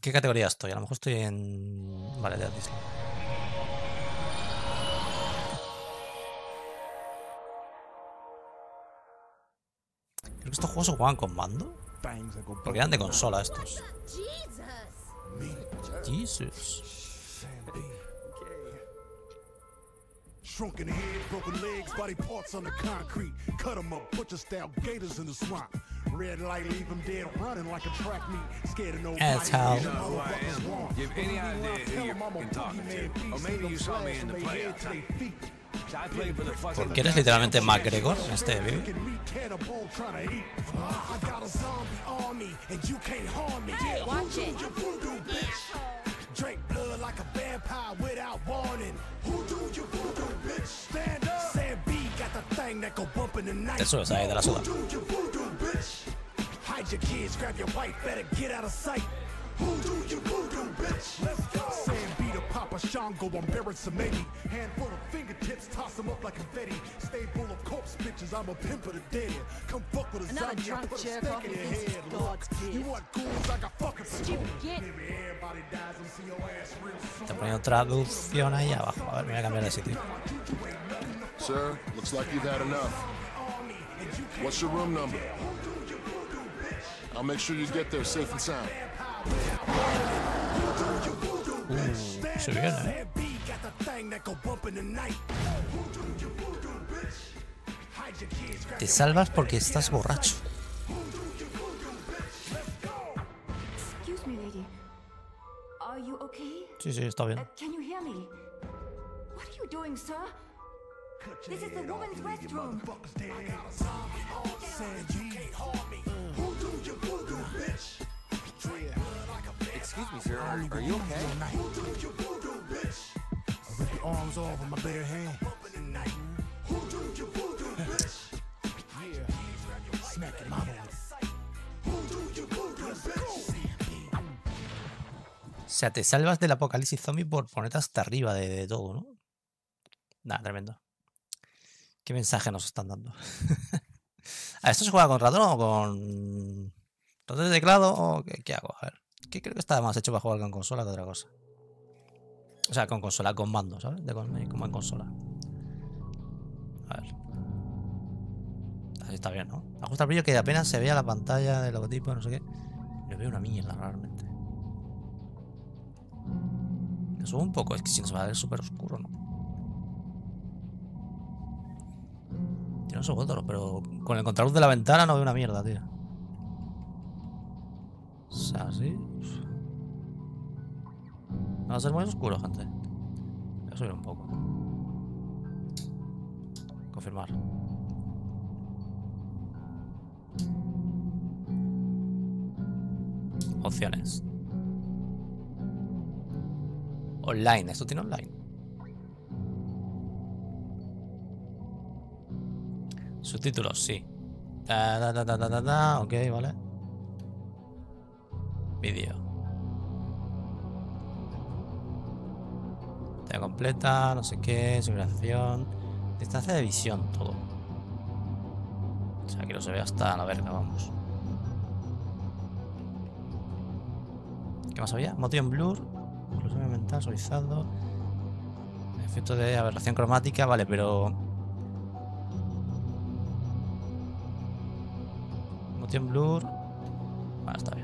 ¿En qué categoría estoy? A lo mejor estoy en... Vale, de Disney. Creo que estos juegos se juegan con mando. Porque eran de consola estos. Jesus. Red light, leave 'em dead running like a track meet. Scared of no That's how- You know who I am. Give any idea who you're fucking talking to. Or maybe you saw me in the playoffs. I played for the fucking. Porque eres literalmente McGregor en este vídeo. cannibal trying to eat. I got a zombie army, and you can't me. Yeah, watch voodoo, it. you voodoo, bitch. Drink blood like a vampire without warning. Who do you voodoo, bitch? Stand Eso es ahí de la suda. Who do you voodoo, bitch? Hide your kids, grab your wife, better get out of sight. Who do you voodoo, bitch? Let's go. Sam B to Papa Shango, I'm Barrett Samedi. Handful of fingertips, toss them up like confetti. Stay full of corpse bitches, I'm a pimp of the dead. Come fuck with a Another zombie, I drunk put a jerk stake off in your head. God's Look, you want ghouls, I got fucking Stupid git. Maybe everybody dies and see your ass real soon. Te poniendo traducción ahí abajo. A ver, me voy a cambiar de sitio. Sir, looks like you've had enough. What's your room number? I'll make sure you get there safe and sound. Se viene, ¿eh? Te salvas porque estás borracho. Excuse me, lady. Are you okay? Sí, sí, está bien. Uh, can you hear me? What are you doing, sir? This is the woman's restroom. Excuse me, sir. Are, are you okay? Who do you voodoo, bitch? I rip your arms off with my bare hand. Bumping the night. Who do you voodoo, bitch? Yeah. Smack your mama with it. Who do you voodoo, bitch? O sea, te salvas del apocalipsis zombie por ponerte hasta arriba de, de todo, ¿no? Nada, tremendo. ¿Qué mensaje nos están dando? ¿A esto se juega con ratón o con ratón de teclado o qué, qué hago? A ver. Que creo que está más hecho para jugar con consola que otra cosa. O sea, con consola, con mando, ¿sabes? De con- como en consola. A ver. Así está bien, ¿no? Ajusta el brillo que apenas se vea la pantalla del logotipo, no sé qué. Yo veo una mierda realmente. Le subo un poco, es que si no se va a ver súper oscuro, ¿no? Tiene un segundo, pero con el contraluz de la ventana no veo una mierda, tío. O sea, así. Va a ser muy oscuro, gente. Voy a subir un poco. Confirmar. Opciones. Online, esto tiene online. Subtítulos, sí. Ta, ta, ta, ok, vale. Vídeo. Completa, no sé qué, simulación. Distancia de visión, todo. O sea, que no se ve hasta la verga, vamos. ¿Qué más había? Motion blur, oclusión mental, suavizado. Efecto de aberración cromática, vale, pero. Motion blur. Está bien,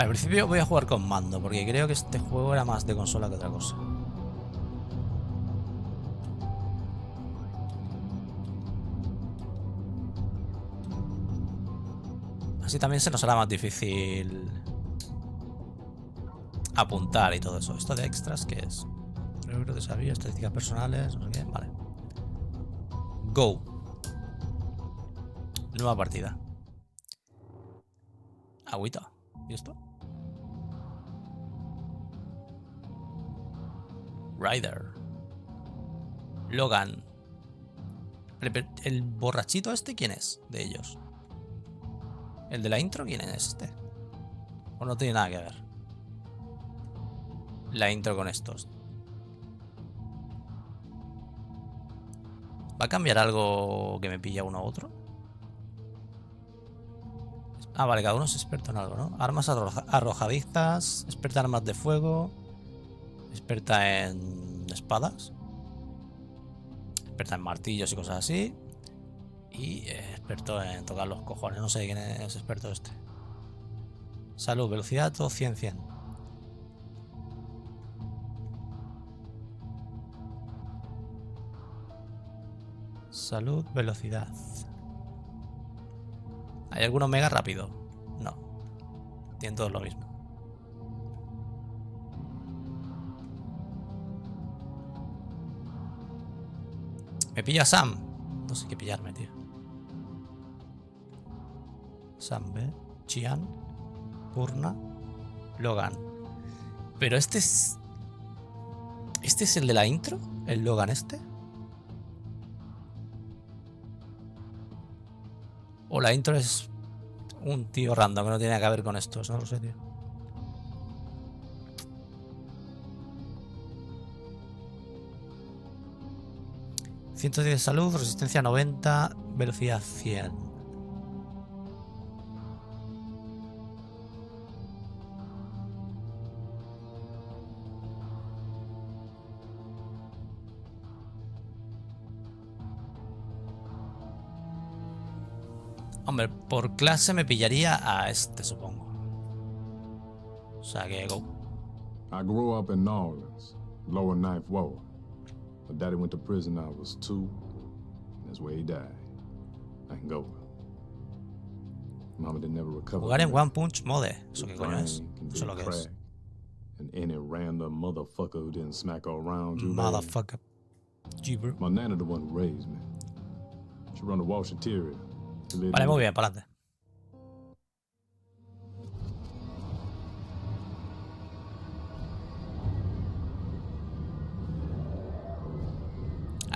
al principio voy a jugar con mando, porque creo que este juego era más de consola que otra cosa. Así también se nos hará más difícil apuntar y todo eso. Esto de extras, ¿qué es? Euro de desafío, estadísticas personales. Vale. Go. Nueva partida. Agüita. ¿Y esto? Ryder. Logan. ¿El borrachito este quién es de ellos? ¿El de la intro quién es este? ¿O no tiene nada que ver? La intro con estos. ¿Va a cambiar algo que me pilla uno a otro? Ah, vale, cada uno es experto en algo, ¿no? Armas arroja- arrojadizas, experta en armas de fuego, experta en espadas, experta en martillos y cosas así, y eh, experto en tocar los cojones. No sé quién es experto este. Salud, velocidad, todo 100, 100. Salud, velocidad. ¿Hay alguno mega rápido? No. Tienen todos lo mismo. Me pilla Sam. No sé qué pillarme, tío. Sam, ¿ve? Chian. Purna. Logan. Pero este es... ¿Este es el de la intro? ¿El Logan este? O la intro es un tío random que no tiene que ver con esto, eso no lo sé, tío. ...110 de salud, resistencia 90, velocidad 100. Hombre, por clase me pillaría a este, supongo. O sea que go. I grew up in New Orleans, lower ward. My daddy went to prison I was two. That's where he died. Angola. Mama didn't never recover. Jugar en. One Punch Mode. ¿Eso qué coño es? Can Eso lo que es. And any random motherfucker who didn't smack around you. Motherfucker. Gibber. My nana the one who raised me. She run a washateria. Vale, muy bien, para adelante.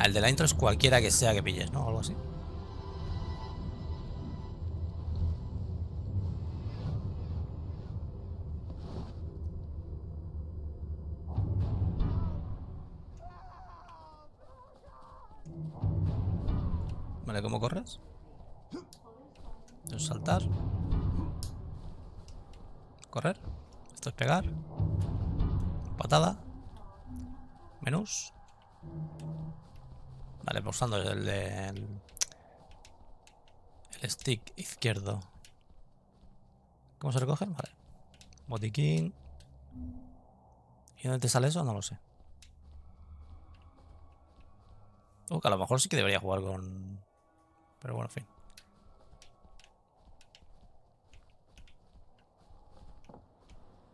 El de la intro es cualquiera que sea que pilles, ¿no? Algo así. Vale, el, el, el stick izquierdo. ¿Cómo se recoge? Vale. Botiquín. ¿Y dónde te sale eso? No lo sé. Uh, que a lo mejor sí que debería jugar con... Pero bueno, en fin.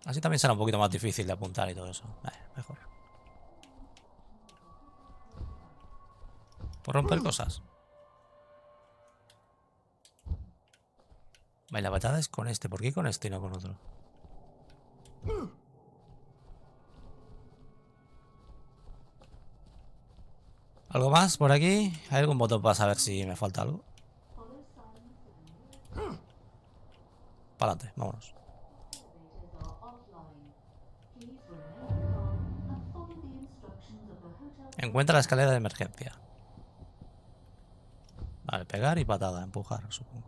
Así también será un poquito más difícil de apuntar y todo eso. Eh, mejor. Por romper cosas. Vale, la patada es con este. ¿Por qué con este y no con otro? ¿Algo más por aquí? ¿Hay algún botón para saber si me falta algo? Para adelante, vámonos. Encuentra la escalera de emergencia. Pegar y patada, empujar, supongo.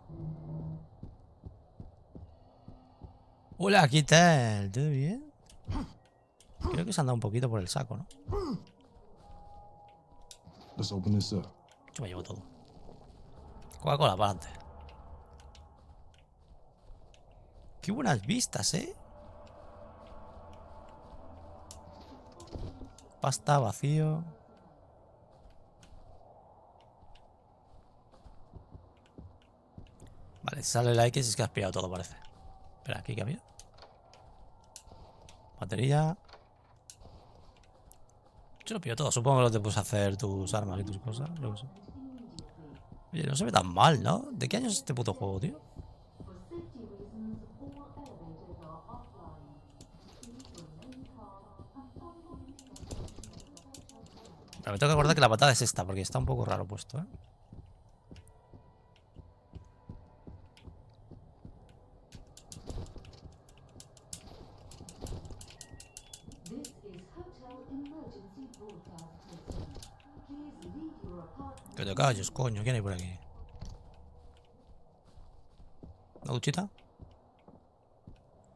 Hola, ¿qué tal? ¿Todo bien? Creo que se han dado un poquito por el saco, ¿no? Let's open this up. Yo me llevo todo. Coca-Cola, para adelante. Qué buenas vistas, ¿eh? Pasta, vacío. Sale la X y es que has pillado todo, parece. Espera, ¿aquí había? Batería. Yo lo pillo todo. Supongo que lo te puedes hacer tus armas y tus cosas. sé. Oye, no se ve tan mal, ¿no? ¿De qué año es este puto juego, tío? Pero me tengo que acordar que la patada es esta, porque está un poco raro puesto, ¿eh? Calles, coño. ¿Quién hay por aquí? ¿Una duchita?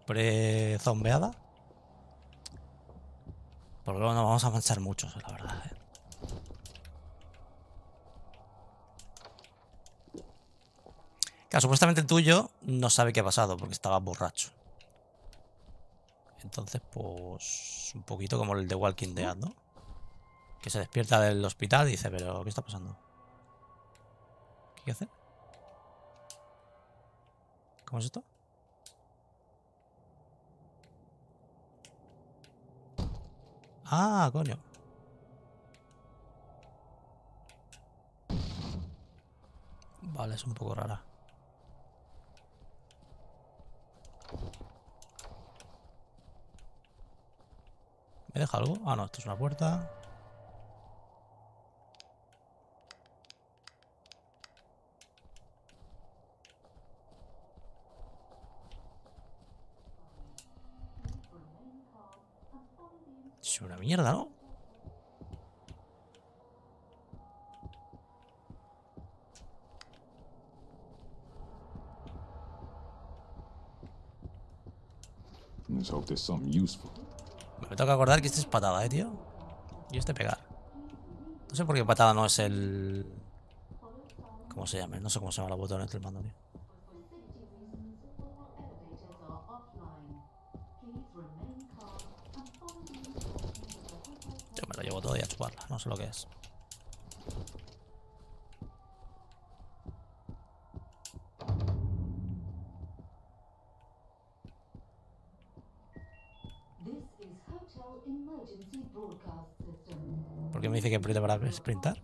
Pre-zombeada. Porque luego no vamos a manchar mucho, la verdad. ¿eh? Claro, supuestamente el tuyo no sabe qué ha pasado porque estaba borracho. Entonces, pues. Un poquito como el de Walking Dead, ¿no? Que se despierta del hospital y dice, pero ¿qué está pasando? ¿Qué hacer? ¿Cómo es esto? Ah, coño. Vale, es un poco rara. ¿Me deja algo? Ah, no, esto es una puerta. Es una mierda, ¿no? Let's hope there's something useful. Me toca acordar que este es patada, eh, tío. Y este pegar. No sé por qué patada no es el. ¿Cómo se llama? No sé cómo se llama los botones del mando, tío. Todo y a chuparla, no sé lo que es. ¿Por qué me dice que apriete para sprintar?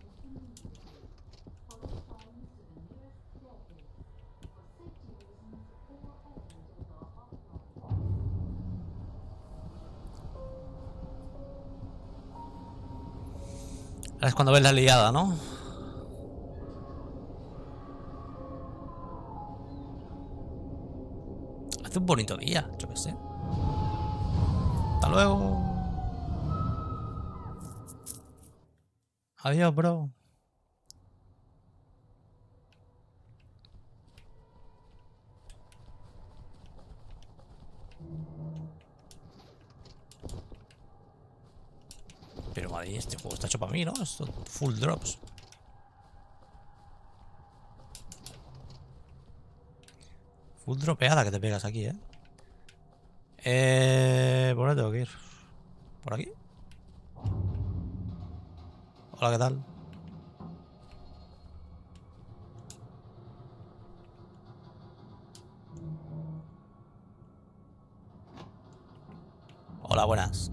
Es cuando ves la liada, ¿no? Hace un bonito día, yo qué sé. Hasta luego. Adiós, bro. Este juego está hecho para mí, ¿no? Esto full drops. Full dropeada que te pegas aquí, ¿eh? Eh... ¿Por dónde tengo que ir? ¿Por aquí? Hola, ¿qué tal? Hola, buenas.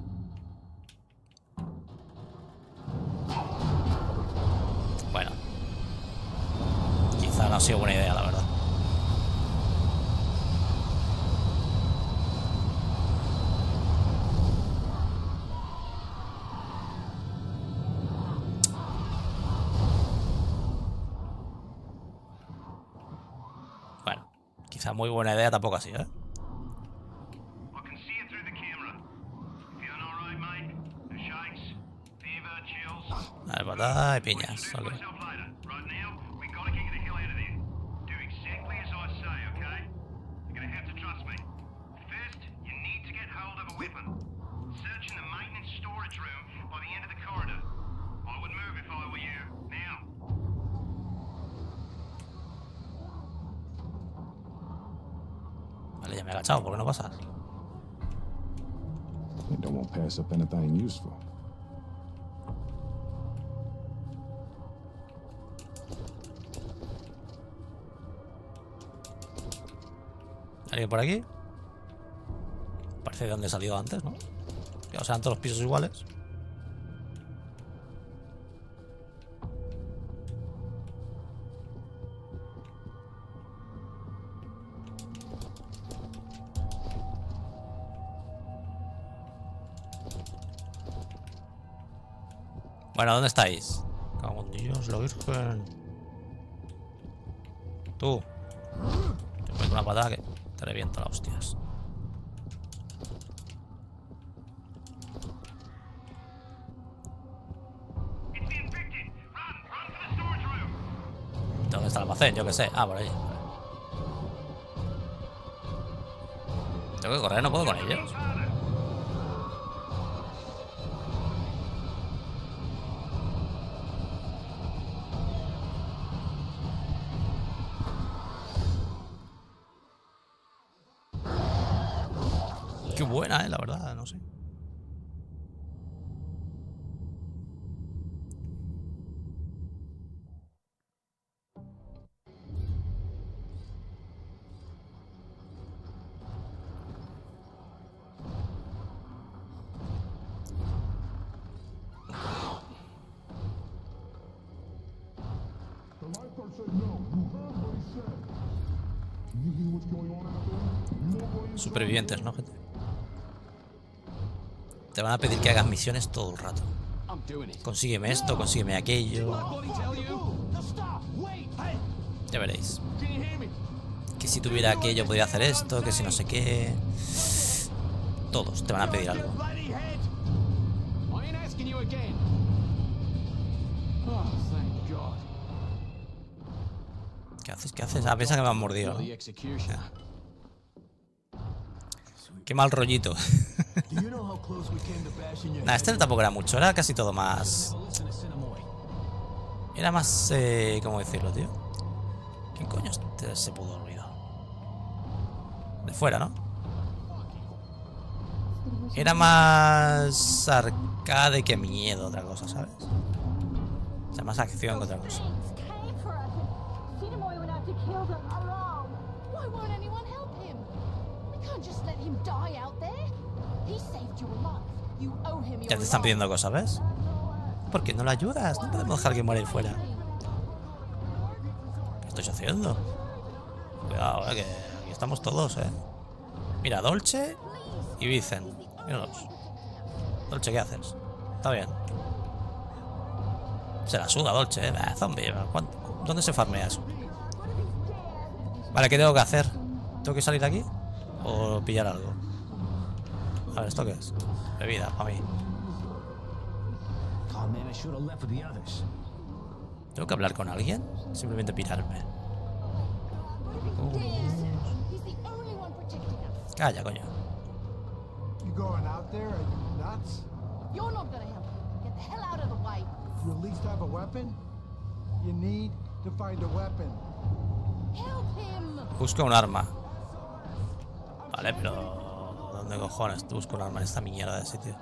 Ha sido buena idea, la verdad. Bueno, quizá muy buena idea tampoco ha sido, ¿eh? I can see it through the camera. Feeling alright, mate? The shakes, fever, chills. Vale, patada y piñas. Introduce ok. myself later. Right now, we gotta get you the hell out of there. Do exactly as I say, okay? You're gonna have to trust me. First, you need to get hold of a weapon. Searching the maintenance storage room by the end of the corridor. I would move if I were you. Now. Vale, ya me he useful. ¿Alguien por aquí? Parece de donde he salido antes, ¿no? O sea, todos los pisos iguales. Bueno, ¿dónde estáis? Cago en Dios, la Virgen. Tú. Te meto una patada que te revienta las hostias. ¿Dónde está el almacén? Yo qué sé. Ah, por ahí. Tengo que correr, no puedo con ellos. Te van a pedir que hagas misiones todo el rato. Consígueme esto, consígueme aquello. Ya veréis. Que si tuviera aquello podría hacer esto, que si no sé qué. Todos te van a pedir algo. ¿Qué haces? ¿Qué haces? Ah, piensa que me han mordido. Qué mal rollito. Nah, este tampoco era mucho, era casi todo más. Era más. Eh, ¿Cómo decirlo, tío? ¿Quién coño este- se pudo olvidar? De fuera, ¿no? Era más arcade que miedo, otra cosa, ¿sabes? O sea, más acción que otra cosa. Ya te están pidiendo cosas, ¿ves? ¿Por qué no lo ayudas? No podemos dejar que muera ahí fuera. ¿Qué estoy haciendo? Cuidado, eh, que aquí estamos todos, ¿eh? Mira, Dolce y Vicen. Míralos. Dolce, ¿qué haces? Está bien. Se la suda, Dolce, ¿eh? Bah, zombie. ¿cuánto- ¿Dónde se farmea eso? Vale, ¿qué tengo que hacer? ¿Tengo que salir de aquí? ¿O pillar algo? A ver, ¿esto qué es? Bebida, para mí. ¿Tengo que hablar con alguien? Simplemente pirarme. Us. Calla, coño. You going out there? Are you nuts? You're not gonna help him. Get the hell out of the way. You at least have a weapon? You need to find a weapon. Help him. Busco un arma. Vale, pero... ¿Dónde cojones busco un arma en esta mierda de sitio?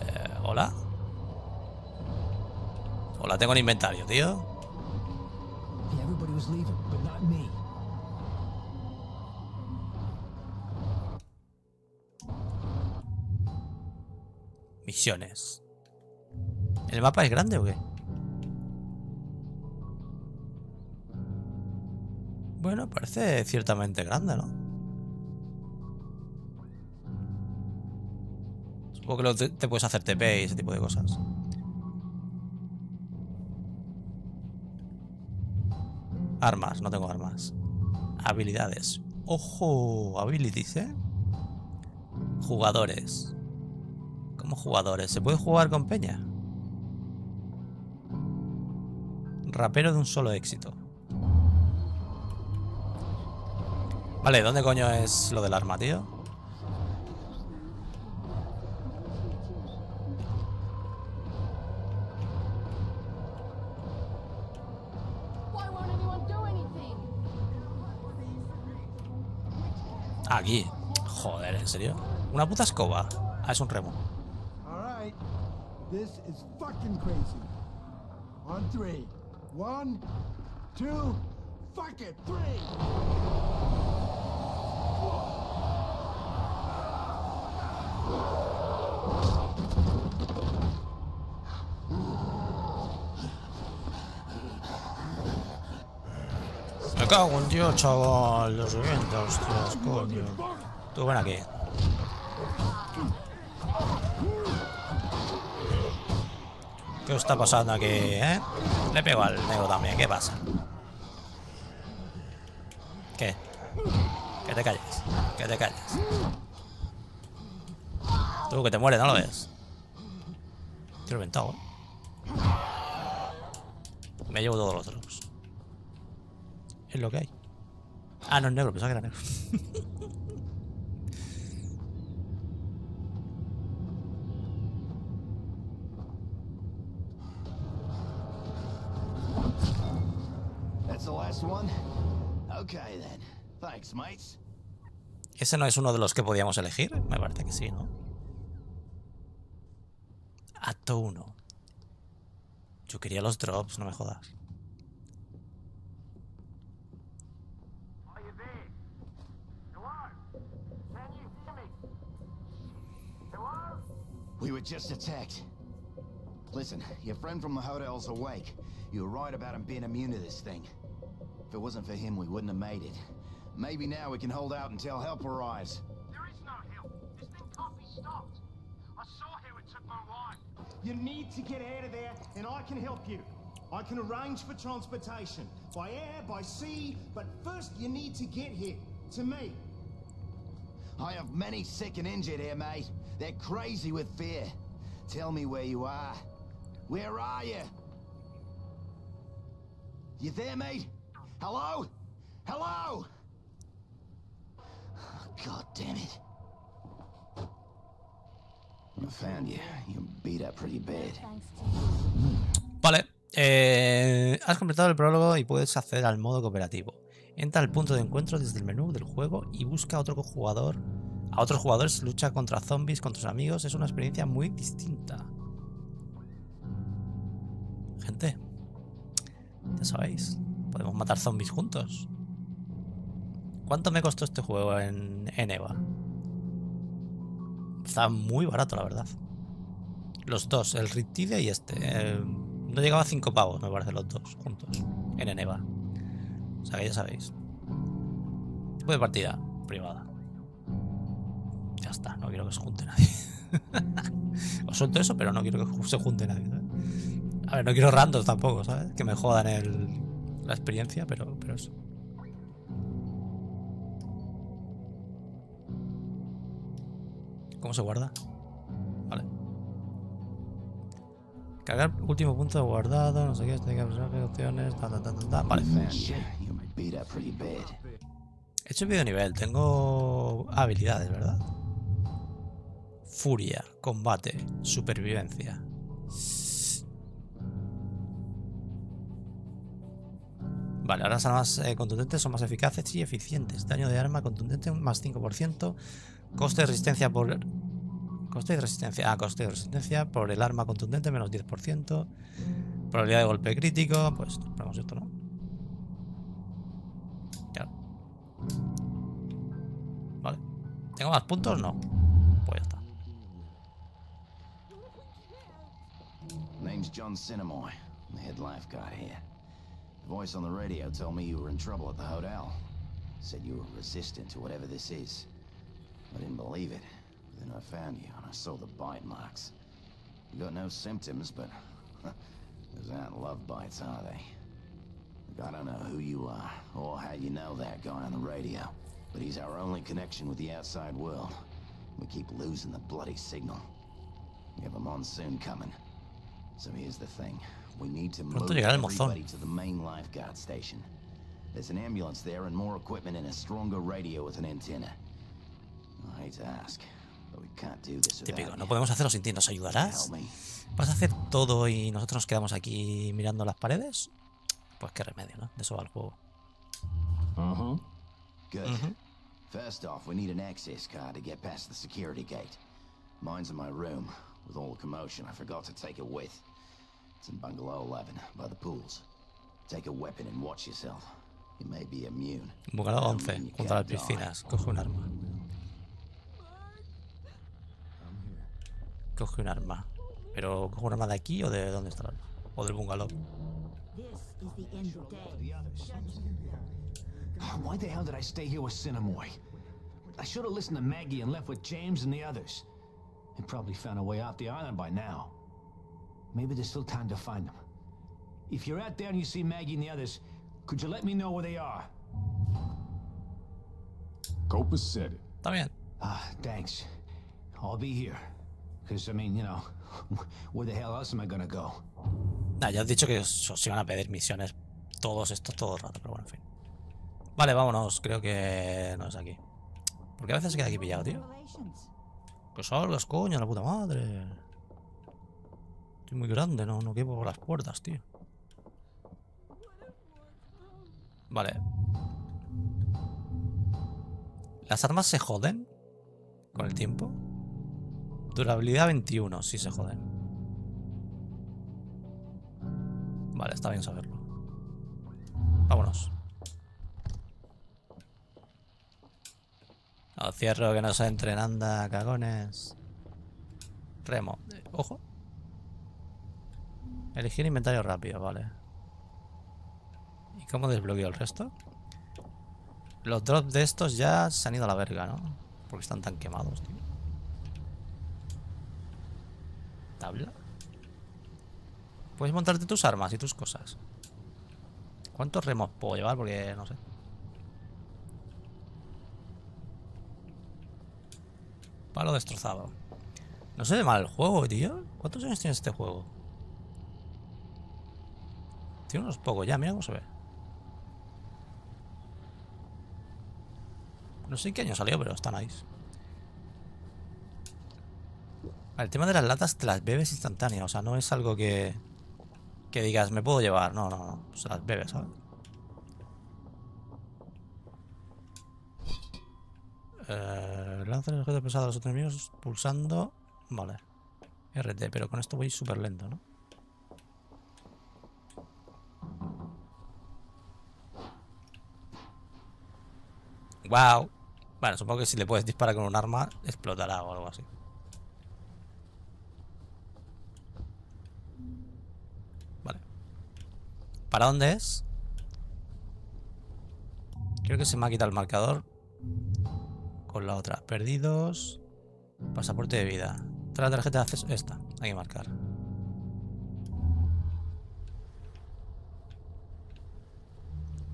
Eh, ¿Hola? Hola, tengo el inventario, tío. Misiones. ¿El mapa es grande o qué? Bueno, parece ciertamente grande, ¿no? Supongo que te, puedes hacer TP y ese tipo de cosas. Armas, no tengo armas. Habilidades. Ojo, abilities, ¿eh? Jugadores. Como jugadores, ¿se puede jugar con Peña? Rapero de un solo éxito. Vale, ¿dónde coño es lo del arma, tío? Aquí. Joder, ¿en serio? ¿Una puta escoba? Ah, es un remo. All right. This is fucking crazy. On three. One, two, fuck it, three. Me cago en Dios, chaval. Los revienta, hostias, coño. Tú ven aquí. ¿Qué está pasando aquí, eh? Le pego al negro también, ¿qué pasa? ¿Qué? Que te calles, que te calles. Tú, que te mueres, ¿no lo ves? Estoy reventado, ¿eh? Me llevo todos los drops. Es lo que hay. Ah, no es negro, pensaba que era negro. ¿Ese no es uno de los que podíamos elegir? Me parece que sí, ¿no? Acto 1. Yo quería los drops, no me jodas. We were just attacked. Listen, your friend from the hotel's awake. You were right about him being immune to this thing. If it wasn't for him, we wouldn't have made it. Maybe now we can hold out until help arrives. There is no help. This thing can't be stopped. I saw how it took my wife. You need to get out of there, and I can help you. I can arrange for transportation by air, by sea, but first you need to get here to me. I have many sick and injured here, mate. They're crazy with fear. Tell me where you are. Where are you? You there, mate? Hello? Hello? God damn it. I found you. You're beat up pretty bad. Vale. eh, has completado el prólogo y puedes acceder al modo cooperativo. Entra al punto de encuentro desde el menú del juego y busca a otro jugador. A otros jugadores lucha contra zombies, con tus amigos. Es una experiencia muy distinta. Gente, ya sabéis, podemos matar zombies juntos. ¿Cuánto me costó este juego en, en EVA? Está muy barato, la verdad. Los dos, el Riptide y este. eh, no llegaba a 5 pavos, me parece, los dos juntos. En Eneva. O sea que ya sabéis. Tipo de partida privada. Ya está, no quiero que se junte nadie. Os suelto eso, pero no quiero que se junte nadie. ¿sabes? A ver, no quiero randos tampoco, ¿sabes? Que me jodan el, la experiencia, pero, pero eso. ¿Cómo se guarda? Vale. Cargar último punto guardado, no sé qué, tiene que opciones, ta, ta, ta, ta, ta. Vale. He hecho video nivel, tengo habilidades, ¿verdad? Furia, combate, supervivencia. Vale, ahora las armas eh, contundentes son más eficaces y eficientes. Daño de arma contundente más 5%. Coste de resistencia por... Coste de resistencia. Ah, coste de resistencia por el arma contundente menos 10%. Probabilidad de golpe crítico. Pues probamos esto, ¿no? ¿Tengo más puntos? No. Pues ya está. Name's John Cinemoy. I'm the head lifeguard here. The voice on the radio told me you were in trouble at the hotel. Said you were resistant to whatever this is. I didn't believe it. Then I found you and I saw the bite marks. You got no symptoms, but those aren't love bites, are they? Look, I don't know who you are or how you know that guy on the radio, but he's our only connection with the outside world. We keep losing the bloody signal. We have a monsoon coming. So here's the thing. We need to move Pronto llegará el monzón. everybody to the main lifeguard station. There's an ambulance there and more equipment and a stronger radio with an antenna. I hate to ask, but we can't do this without Típico, no podemos hacerlo sin ti. ¿Nos ayudarás? ¿Vas a hacer todo y nosotros nos quedamos aquí mirando las paredes? Pues qué remedio, ¿no? De eso va el juego. Uh huh. Good. First off, we need an access card to get past the security gate. Mine's in my room. With all the commotion, I forgot to take it with. It's in bungalow 11, by the pools. Take a weapon and watch yourself. You may be immune. Bungalow Doesn't 11, mean you junto a las can't piscinas. Coge un arma. Coge un arma. ¿Pero coge un arma de aquí o de dónde está el arma? O del bungalow. This is the end of day. Why the hell did I stay here with Cinemoy? I should have listened to Maggie and left with James and the others. They probably found a way off the island by now. Maybe there's still time to find them. If you're out there and you see Maggie and the others, could you let me know where they are? Copus said it. Está bien. Ah, thanks. I'll be here. Because, I mean, you know, where the hell else am I gonna go? Nah, ya has dicho que os, os iban a pedir misiones todos estos todo el rato, pero bueno, en fin. Vale, vámonos. Creo que no es aquí. Porque a veces se queda aquí pillado, tío. Que salgas, coño, la puta madre. Estoy muy grande, no, no quepo por las puertas, tío. Vale. ¿Las armas se joden con el tiempo? Durabilidad 21, sí se joden. Vale, está bien saberlo. Vámonos. No, cierro que no se entren, anda, cagones. Remo. Ojo. Elegir inventario rápido, vale. ¿Y cómo desbloqueo el resto? Los drops de estos ya se han ido a la verga, ¿no? Porque están tan quemados, tío. ¿Tabla? Puedes montarte tus armas y tus cosas. ¿Cuántos remos puedo llevar? Porque no sé. Palo destrozado. No se ve mal el juego, tío. ¿Cuántos años tiene este juego? Tiene unos pocos ya, mira cómo se ve. No sé qué año salió, pero está nice. El tema de las latas te las bebes instantánea, o sea, no es algo que, que digas, me puedo llevar. No, no, no. Se las bebes, ¿sabes? Eh, lanza el objeto pesado a los enemigos pulsando. Vale. RT, pero con esto voy súper lento, ¿no? Wow. Bueno, supongo que si le puedes disparar con un arma, explotará o algo así. Vale. ¿Para dónde es? Creo que se me ha quitado el marcador con la otra. Perdidos. Pasaporte de vida. Trae la tarjeta de acceso. Esta. Hay que marcar.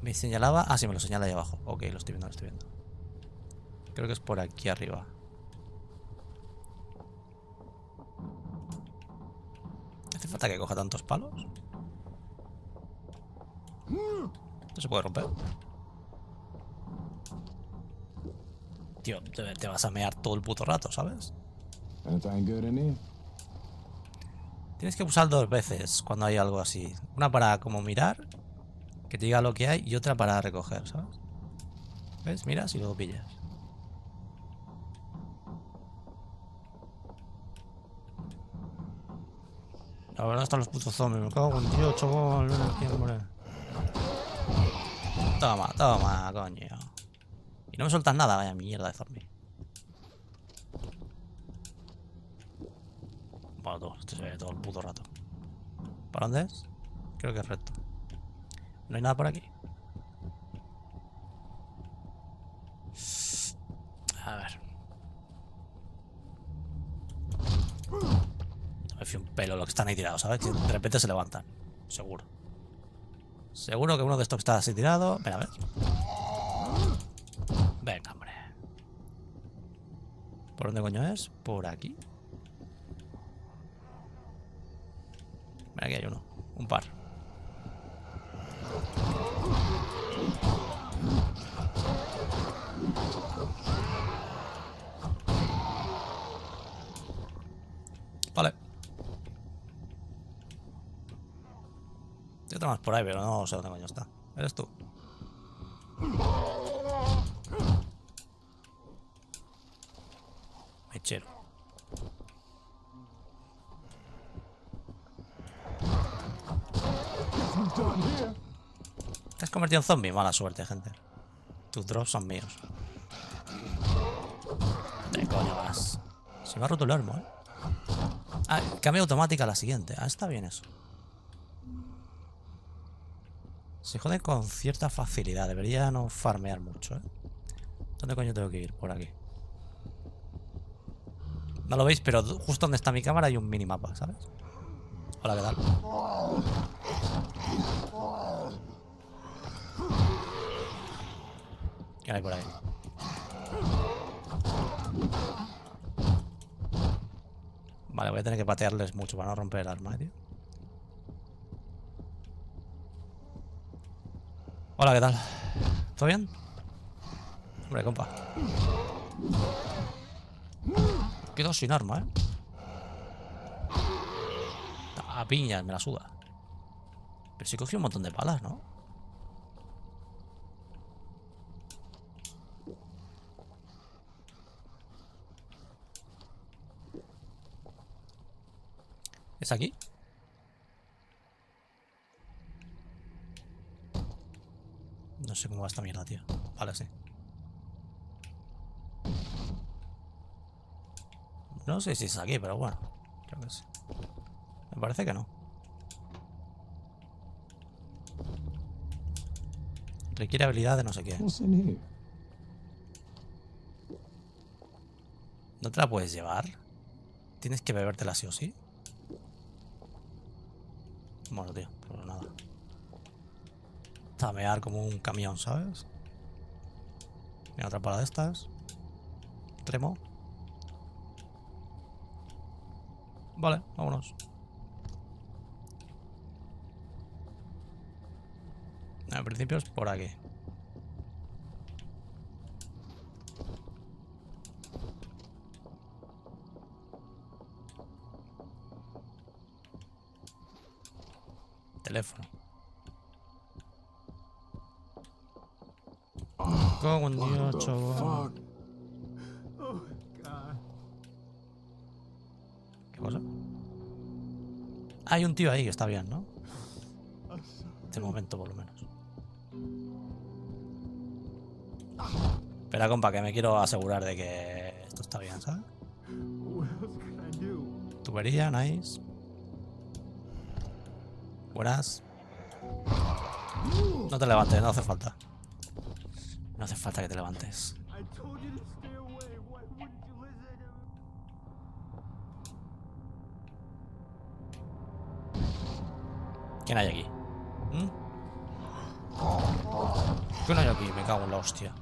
Me señalaba. Ah, sí, me lo señala ahí abajo. Ok, lo estoy viendo, lo estoy viendo. Creo que es por aquí arriba. ¿Hace falta que coja tantos palos? Esto se puede romper. Tío, te, te vas a mear todo el puto rato, ¿sabes? Tienes que usar dos veces cuando hay algo así. Una para como mirar, que te diga lo que hay, y otra para recoger, ¿sabes? ¿Ves? Miras y luego pillas. La verdad están los putos zombies. Me cago ven aquí, hombre. Toma, toma, coño. No me sueltas nada, vaya mierda de zombie. Bueno, todo, el puto rato. ¿Para dónde es? Creo que es recto. No hay nada por aquí. A ver. Me fío un pelo lo que están ahí tirados, ¿sabes? Que de repente se levantan. Seguro. Seguro que uno de estos que está así tirado. Ven a ver. Venga, hombre. ¿Por dónde coño es? Por aquí. Mira, aquí hay uno. Un par. Vale. Hay otro más por ahí, pero no sé dónde coño está. ¿Eres tú? Te has convertido en zombie. Mala suerte, gente. Tus drops son míos. ¿De coño vas? Se me ha roto el arma, ¿eh? Ah, cambio automática a la siguiente. Ah, está bien eso. Se jode con cierta facilidad. Debería no farmear mucho, ¿eh? ¿Dónde coño tengo que ir? Por aquí. No lo veis, pero justo donde está mi cámara hay un minimapa, ¿sabes? Hola, ¿qué tal? ¿Qué hay por ahí? Vale, voy a tener que patearles mucho para no romper el arma, eh, tío. Hola, ¿qué tal? ¿Todo bien? Hombre, compa. Quedo sin arma, ¿eh? A piñas, me la suda. Pero sí cogí un montón de balas, ¿no? ¿Es aquí? No sé cómo va esta mierda, tío. Vale, sí. No sé si es aquí, pero bueno. Creo que sí. Me parece que no. Requiere habilidad de no sé qué. ¿No te la puedes llevar? Tienes que bebértela sí o sí. Bueno, tío, pero nada. Tamear como un camión, ¿sabes? Mira otra para de estas. Tremo. Vale, vámonos. En principio es por aquí. Teléfono. Cago en Dios, chaval. Hay un tío ahí que está bien, ¿no? De momento, por lo menos. Espera, compa, que me quiero asegurar de que esto está bien, ¿sabes? Tubería, nice. Buenas. No te levantes, no hace falta. No hace falta que te levantes. ¿Quién hay aquí? ¿Mm? ¿Quién hay aquí? Me cago en la hostia.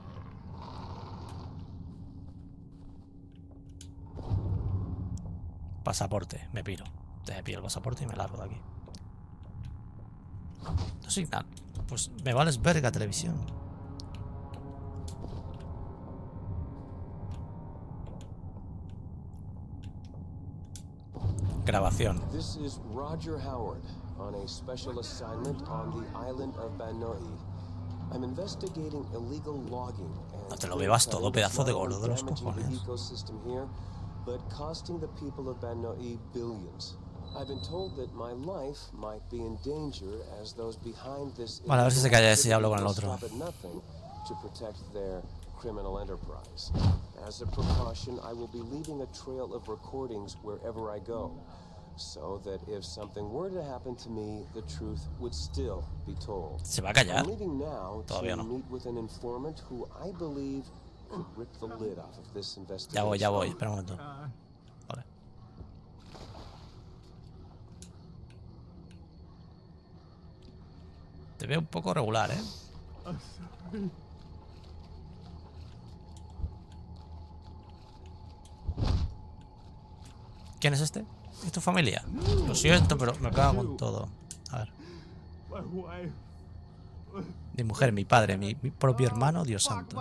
Pasaporte, me piro. Te pido el pasaporte y me largo de aquí. No nada. Pues me vales verga televisión. Grabación. This is Roger Howard on a special assignment on the island of Banoi. I'm investigating illegal logging and No te lo bebas todo, pedazo de gordo de los damaging the cojones. ecosystem here, but costing the people of Banoi billions. I've been told that my life might be in danger as those behind this Vale, a ver si se calla ese y hablo con el otro. stop at nothing to protect their criminal enterprise. As a precaution, I will be leaving a trail of recordings wherever I go, so that if something were to happen to me, the truth would still be told. ¿Se va a callar? I'm leaving now Todavía to no. meet with an informant who I believe could rip the lid off of this Ya investigation. voy, ya voy. Espera un momento. Vale. Te veo un poco regular, ¿eh? ¿Quién es este? ¿Es tu familia? Lo siento, pero me cago en todo. A ver. Mi mujer, mi padre, mi, mi propio hermano, Dios santo.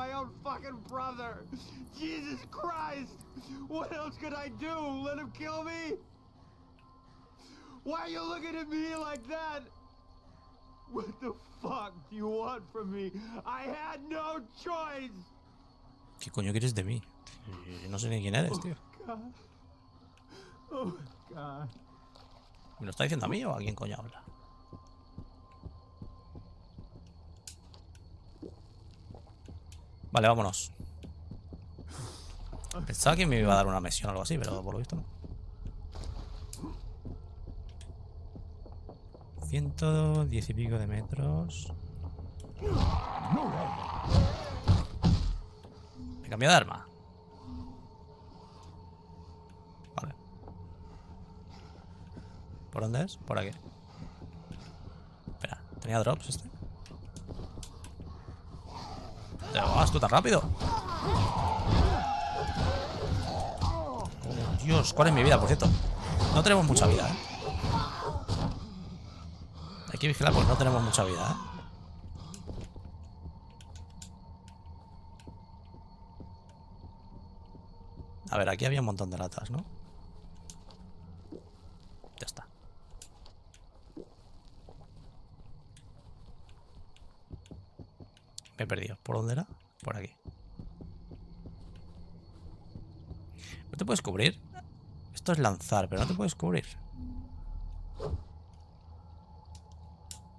Why are you looking at me like that? What the fuck do you want from me? I had no choice! ¿Qué coño quieres de mí? No sé ni quién eres, tío. Oh, God. ¿Me lo está diciendo a mí o a quién coño habla? Vale, vámonos. Pensaba que me iba a dar una misión o algo así, pero por lo visto no. 110 y pico de metros. Me cambió de arma. ¿Por dónde es? Por aquí. Espera, ¿tenía drops este? ¿Te vas tú tan rápido? Oh, Dios, ¿cuál es mi vida, por cierto? No tenemos mucha vida, ¿eh? Hay que vigilar porque no tenemos mucha vida, ¿eh? A ver, aquí había un montón de latas, ¿no? Ya está. Me he perdido. ¿Por dónde era? Por aquí. ¿No te puedes cubrir? Esto es lanzar, pero no te puedes cubrir.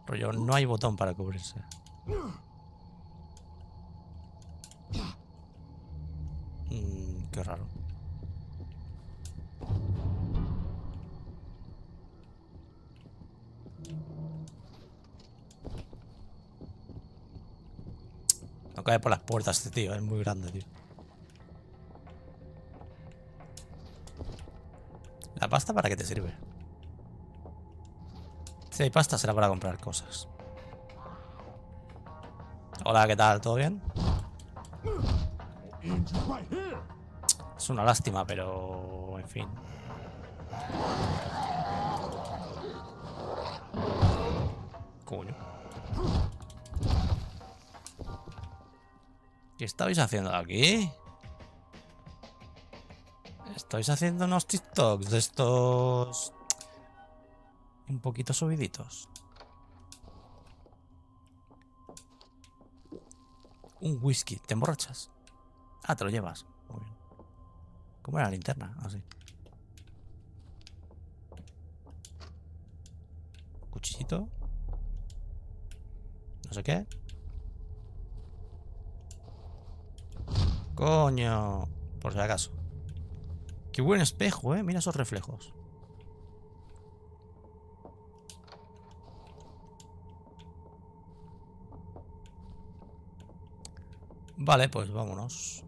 Rollo, no hay botón para cubrirse. Mm, qué raro. Cae por las puertas este tío, es muy grande, tío. ¿La pasta para qué te sirve? Si hay pasta será para comprar cosas. Hola, ¿qué tal? ¿Todo bien? Es una lástima, pero... En fin. Coño. ¿Qué estáis haciendo aquí? Estáis haciendo unos TikToks de estos... Un poquito subiditos. Un whisky. ¿Te emborrachas? Ah, te lo llevas. Muy bien. ¿Cómo era la linterna? Así. Cuchillito. No sé qué. Coño. Por si acaso. Qué buen espejo, eh. Mira esos reflejos. Vale, pues vámonos.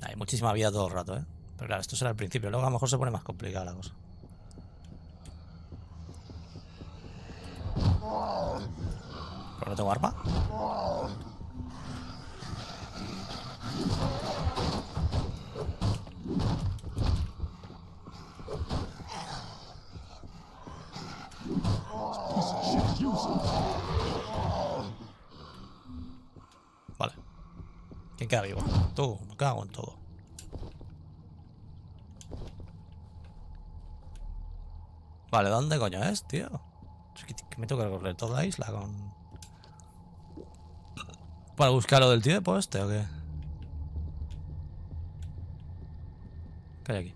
Hay muchísima vida todo el rato, ¿eh? Pero claro, esto será el principio. Luego a lo mejor se pone más complicada la cosa. ¿Pero no tengo arma? Vale. ¿Quién queda vivo? Tú, me cago en todo. Vale, ¿dónde coño es, tío? Que, me tengo que recorrer toda la isla con... ¿Para buscar lo del tío de poste o qué? ¿Qué hay aquí?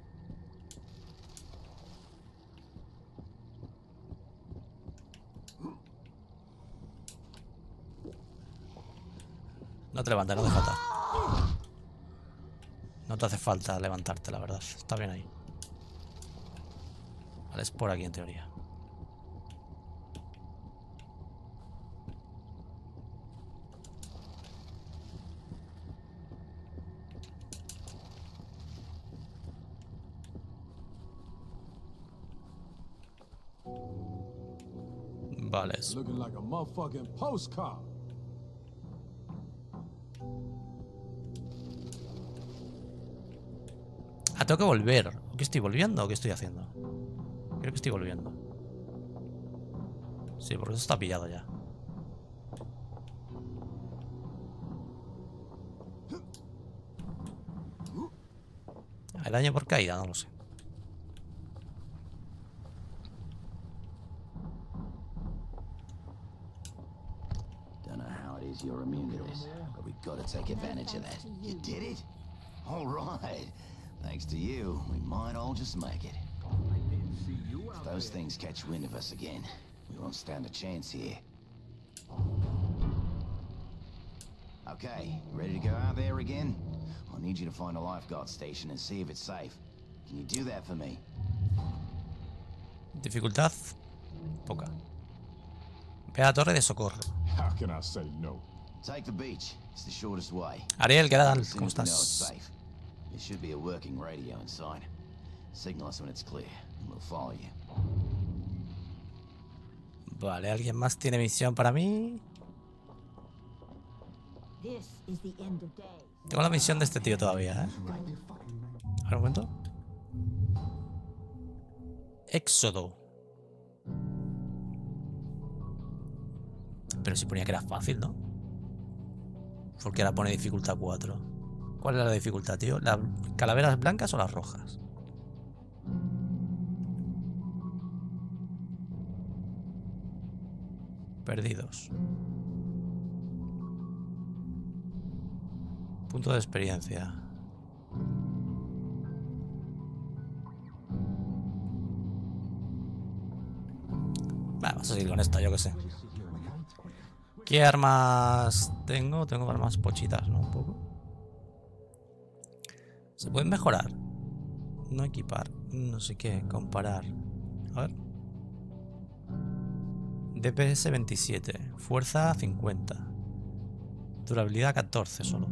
No te levantes, no te falta. No te hace falta levantarte, la verdad. Está bien ahí. Vale, es por aquí en teoría. Ah, tengo que volver. ¿Qué estoy volviendo o qué estoy haciendo? Creo que estoy volviendo. Sí, porque eso está pillado ya. ¿Hay daño por caída? No lo sé. How it is you're immune to this, but we gotta take advantage of that. You did it? All right. Thanks to you, we might all just make it. If those things catch wind of us again, we won't stand a chance here. Okay, ready to go out there again? I need you to find a lifeguard station and see if it's safe. Can you do that for me? Dificultad poca. Ve a la torre de socorro. How can I say no? Take the beach. It's the shortest way. Ariel, ¿qué tal? ¿Cómo estás? safe. There should be a working radio inside. Signal us when it's clear, and we'll follow you. Vale, ¿alguien más tiene misión para mí? This is the end of days. Tengo la misión de este tío todavía, ¿eh? A ver, un momento. Éxodo. Pero si ponía que era fácil, ¿no? Porque ahora pone dificultad 4. ¿Cuál es la dificultad, tío? ¿Las calaveras blancas o las rojas? Perdidos. Punto de experiencia. Va, vamos a seguir con esta, yo que sé. ¿Qué armas tengo? Tengo armas pochitas, ¿no? Un poco. ¿Se pueden mejorar? No equipar. No sé qué. Comparar. A ver. DPS 27. Fuerza 50. Durabilidad 14 solo.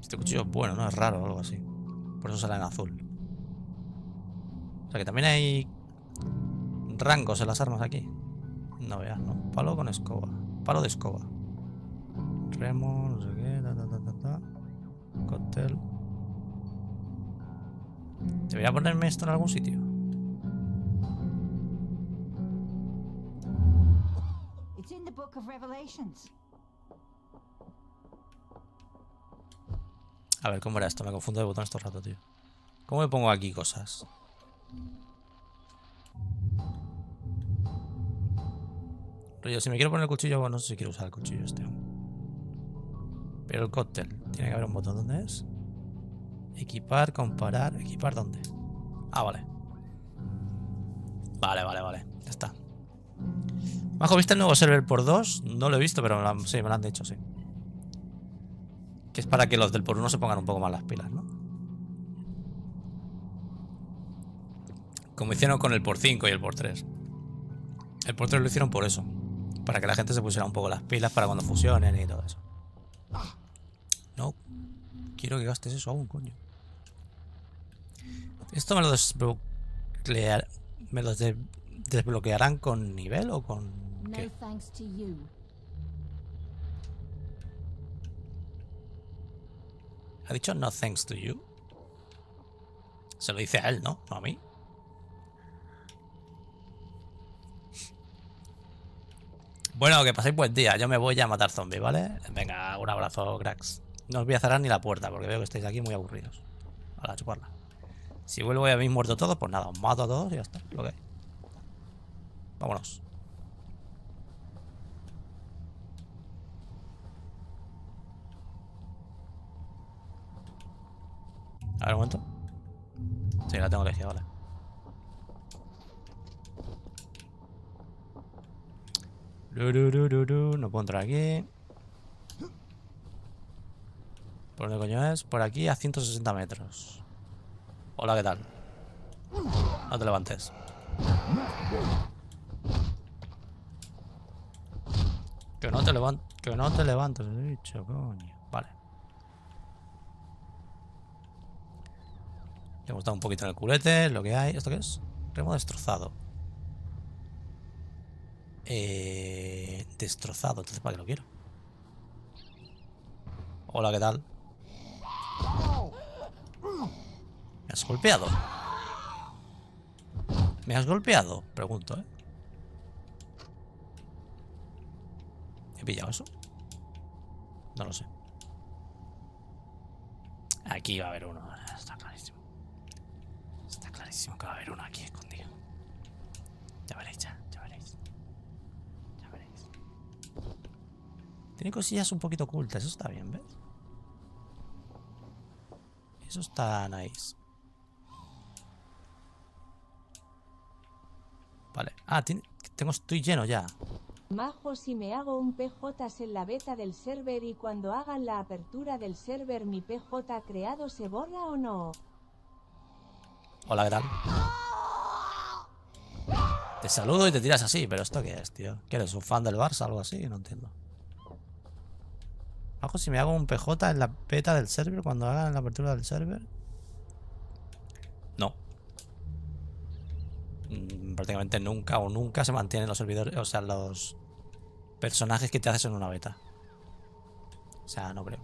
Este cuchillo es bueno, ¿no? Es raro o algo así. Por eso sale en azul. O sea que también hay rangos en las armas aquí. No veas, ¿no? Palo con escoba. Palo de escoba. Remo, no sé qué, ta, ta, ta, ta, ta. Cóctel. ¿Debería ponerme esto en algún sitio? It's in the Book of Revelations. A ver, ¿cómo era esto? Me confundo de botones todo el rato, tío. ¿Cómo me pongo aquí cosas? Si me quiero poner el cuchillo, bueno, no sé si quiero usar el cuchillo este. Pero el cóctel. Tiene que haber un botón. ¿Dónde es? Equipar, comparar. ¿Equipar dónde? Ah, vale. Vale, vale, vale. Ya está. Bajo, ¿viste el nuevo server por 2? No lo he visto, pero me lo han- sí, me lo han dicho, sí. Que es para que los del por 1 se pongan un poco más las pilas, ¿no? Como hicieron con el por 5 y el por 3. El por 3 lo hicieron por eso. Para que la gente se pusiera un poco las pilas para cuando fusionen y todo eso. No. Quiero que gastes eso aún, coño. ¿Esto me lo desbloquear, me lo de- desbloquearán con nivel o con No qué? thanks to you. Ha dicho no thanks to you. Se lo dice a él, ¿no? No a mí. Bueno, que paséis buen día. Yo me voy a matar zombies, ¿vale? Venga, un abrazo, cracks. No os voy a cerrar ni la puerta porque veo que estáis aquí muy aburridos. A la chuparla. Si vuelvo y habéis muerto todos, pues nada, os mato a todos y ya está. Lo que hay. Vámonos. A ver, un momento. Sí, la tengo elegida, vale. No puedo entrar aquí. ¿Por dónde coño es? Por aquí a 160 metros. Hola, ¿qué tal? No te levantes. Que no te levantes. Que no te levantes, he dicho, coño. Vale. Le hemos dado un poquito en el culete, lo que hay. ¿Esto qué es? Remo destrozado. Eh, destrozado, entonces ¿para qué lo quiero? Hola, ¿qué tal? ¿Me has golpeado? ¿Me has golpeado? Pregunto, ¿eh? ¿He pillado eso? No lo sé. Aquí va a haber uno. Está clarísimo. Está clarísimo que va a haber uno aquí escondido. Ya veréis, ya, ya veréis. Ya veréis. Tiene cosillas un poquito ocultas, eso está bien, ¿ves? Eso está nice. Vale. Ah, tiene- tengo, estoy lleno ya. Majo si me hago un PJ en la beta del server y cuando hagan la apertura del server mi PJ creado se borra o no. Hola, ¿qué tal? Te saludo y te tiras así, pero ¿esto qué es, tío? ¿Qué eres? ¿Un fan del Barça o algo así? No entiendo. Bajo si me hago un PJ en la beta del server cuando hagan la apertura del server. No. Mm, prácticamente nunca o nunca se mantienen los servidores, o sea, los personajes que te haces en una beta. O sea, no creo.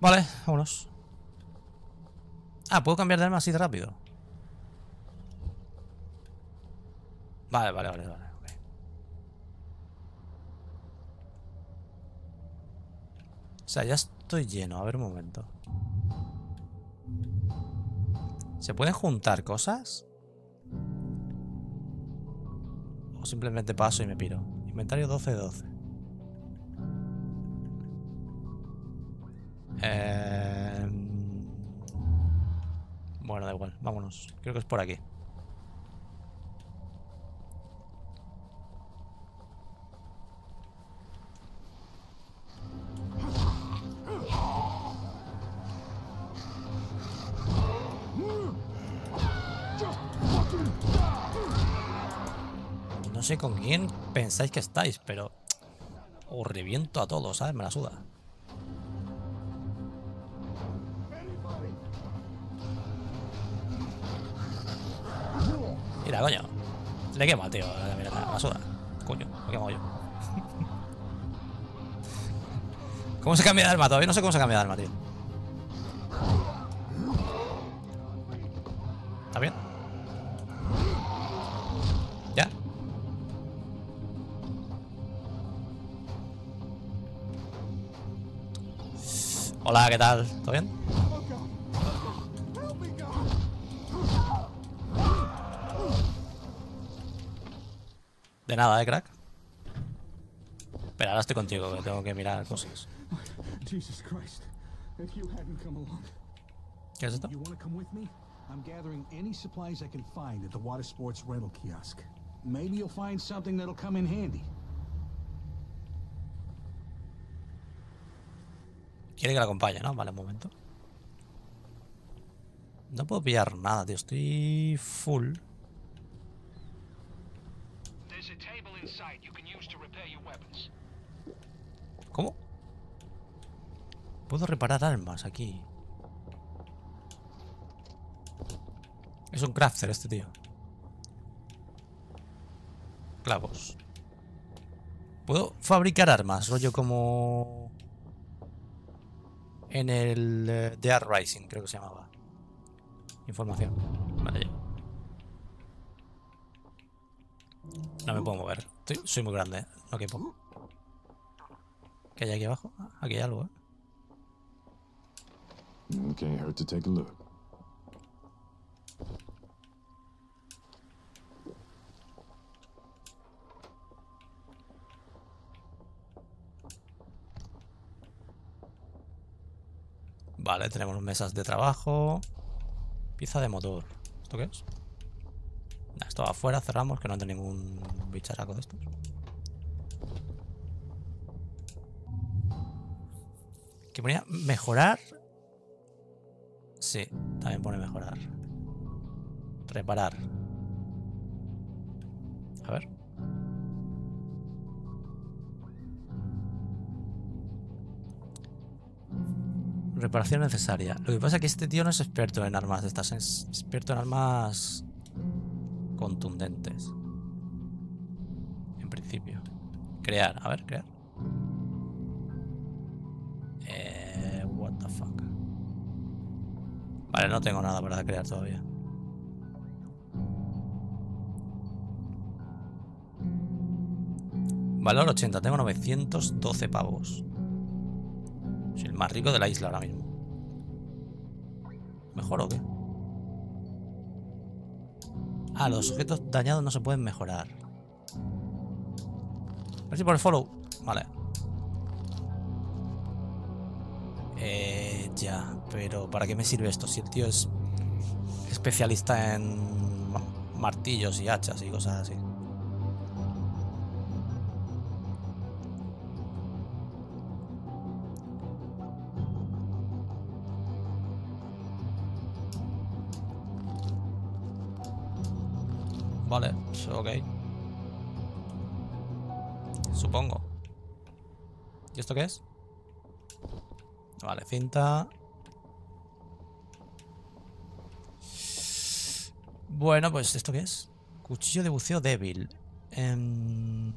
Vale, vámonos. Ah, ¿puedo cambiar de arma así de rápido? Vale, vale, vale, vale. ok. O sea, ya estoy lleno. A ver un momento. ¿Se pueden juntar cosas? O simplemente paso y me piro. Inventario 12 de 12. Eh... Bueno, da igual. Vámonos. Creo que es por aquí. No sé con quién pensáis que estáis, pero os reviento a todos, ¿sabes? Me la suda. Mira, coño. Le quema, tío. Mira, me la suda. Coño, me quemo yo. ¿Cómo se cambia de arma? Todavía no sé cómo se cambia de arma, tío. Hola, ¿qué tal? ¿Todo bien? De nada, eh, crack. Pero ahora estoy contigo, que tengo que mirar cosas. ¿Qué es esto? I'm gathering any supplies I can find at the water sports rental kiosk. Maybe you'll find something that'll come in handy. Quiere que la acompañe, ¿no? Vale, un momento. No puedo pillar nada, tío. Estoy full. ¿Cómo? Puedo reparar armas aquí. Es un crafter este tío. Clavos. Puedo fabricar armas, rollo como... En el eh, The Art Rising, creo que se llamaba. Información. Vale, ya. No me puedo mover. Estoy- soy muy grande, ¿eh? no quepo. ¿Qué hay aquí abajo? Ah, Aquí hay algo, ¿eh? Mm, Can't hurt to take a look. Vale, tenemos mesas de trabajo. Pieza de motor. ¿Esto qué es? Esto va afuera, cerramos, que no hay ningún bicharaco de estos. Que ponía mejorar. Sí, también pone mejorar. Reparar. A ver. Reparación necesaria. Lo que pasa es que este tío no es experto en armas estas, es experto en armas contundentes. En principio. Crear, a ver, crear. Eh, what the fuck. Vale, no tengo nada para crear todavía. Valor 80, tengo 912 pavos. Soy el más rico de la isla ahora mismo. ¿Mejor o qué? Ah, los objetos dañados no se pueden mejorar. Si por el follow. Vale. Eh, ya, pero ¿para qué me sirve esto? Si el tío es especialista en ma- martillos y hachas y cosas así. Vale, ok. Supongo. ¿Y esto qué es? Vale, cinta. Bueno, pues ¿esto qué es? Cuchillo de buceo débil. Em,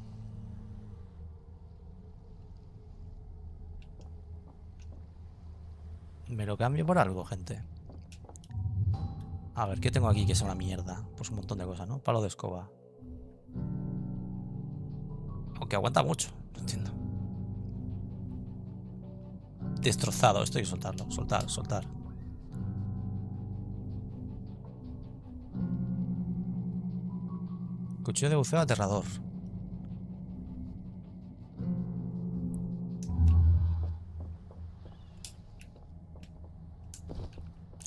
Me lo cambio por algo, gente. A ver, ¿qué tengo aquí que es una mierda? Pues un montón de cosas, ¿no? Palo de escoba. Aunque aguanta mucho, no entiendo. Destrozado, esto hay que soltarlo. Soltar, soltar. Cuchillo de buceo aterrador.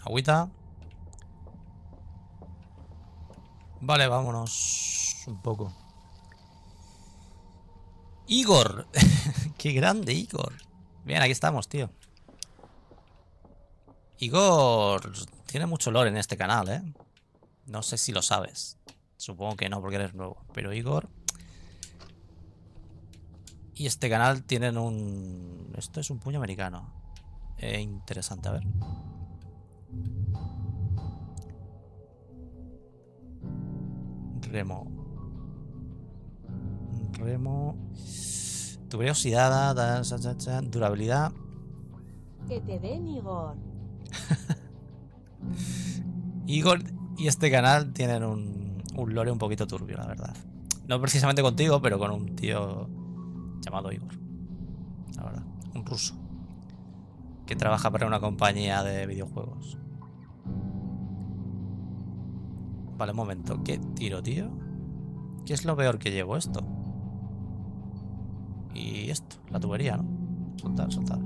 Agüita. Vale, vámonos un poco. Igor. Qué grande, Igor. Bien, aquí estamos, tío. Igor tiene mucho lore en este canal, ¿eh? No sé si lo sabes. Supongo que no, porque eres nuevo. Pero Igor... Y este canal tienen un... Esto es un puño americano. Eh, interesante, a ver. Remo. Remo. Tubería oxidada. da, cha, cha, cha, Durabilidad. Que te den Igor. Igor y este canal tienen un, un lore un poquito turbio, la verdad. No precisamente contigo, pero con un tío llamado Igor. La verdad. Un ruso. Que trabaja para una compañía de videojuegos. Vale, un momento. ¿Qué tiro, tío? ¿Qué es lo peor que llevo esto? Y esto, la tubería, ¿no? Soltar, soltar.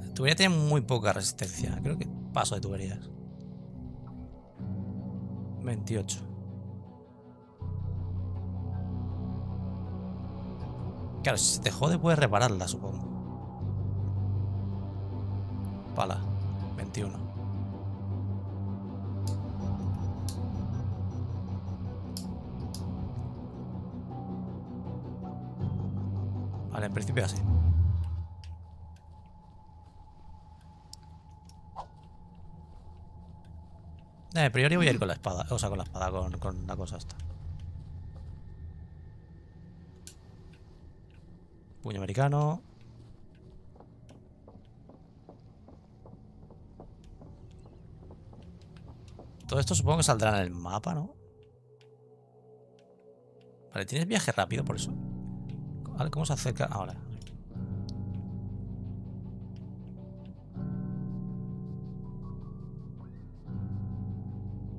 La tubería tiene muy poca resistencia. Creo que paso de tuberías. 28. Claro, si te jode puedes repararla, supongo. Pala, 21. Vale, en principio así. Eh, a priori voy a ir con la espada. O sea, con la espada, con, con la cosa esta. Puño americano. Todo esto supongo que saldrá en el mapa, ¿no? Vale, ¿tienes viaje rápido por eso? Vale, ¿cómo se acerca? Ahora.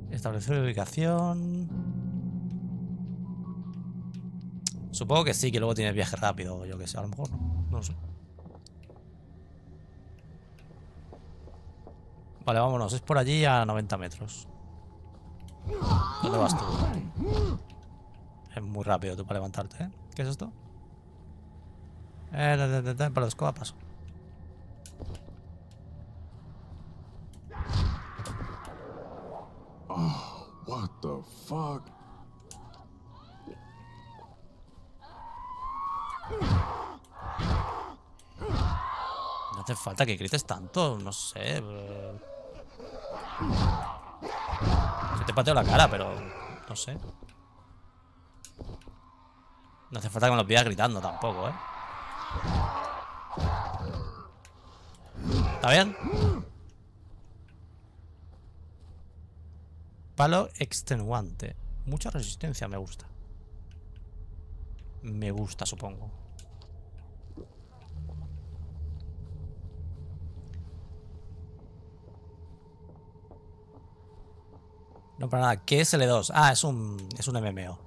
Establecer ubicación. Supongo que sí, que luego tienes viaje rápido, yo que sé, a lo mejor no. No lo sé. Vale, vámonos. Es por allí a 90 metros. ¿Dónde vas tú? Es muy rápido tú para levantarte, ¿eh? ¿Qué es esto? Eh, para la escoba paso. Oh, what the fuck? No hace falta que grites tanto, no sé. eh. Se te pateo la cara, pero no sé. No hace falta que me lo pidas gritando tampoco, ¿eh? ¿Está bien? Palo extenuante. Mucha resistencia me gusta. Me gusta, supongo. No, para nada. ¿Qué es L2? Ah, es un, es un MMO.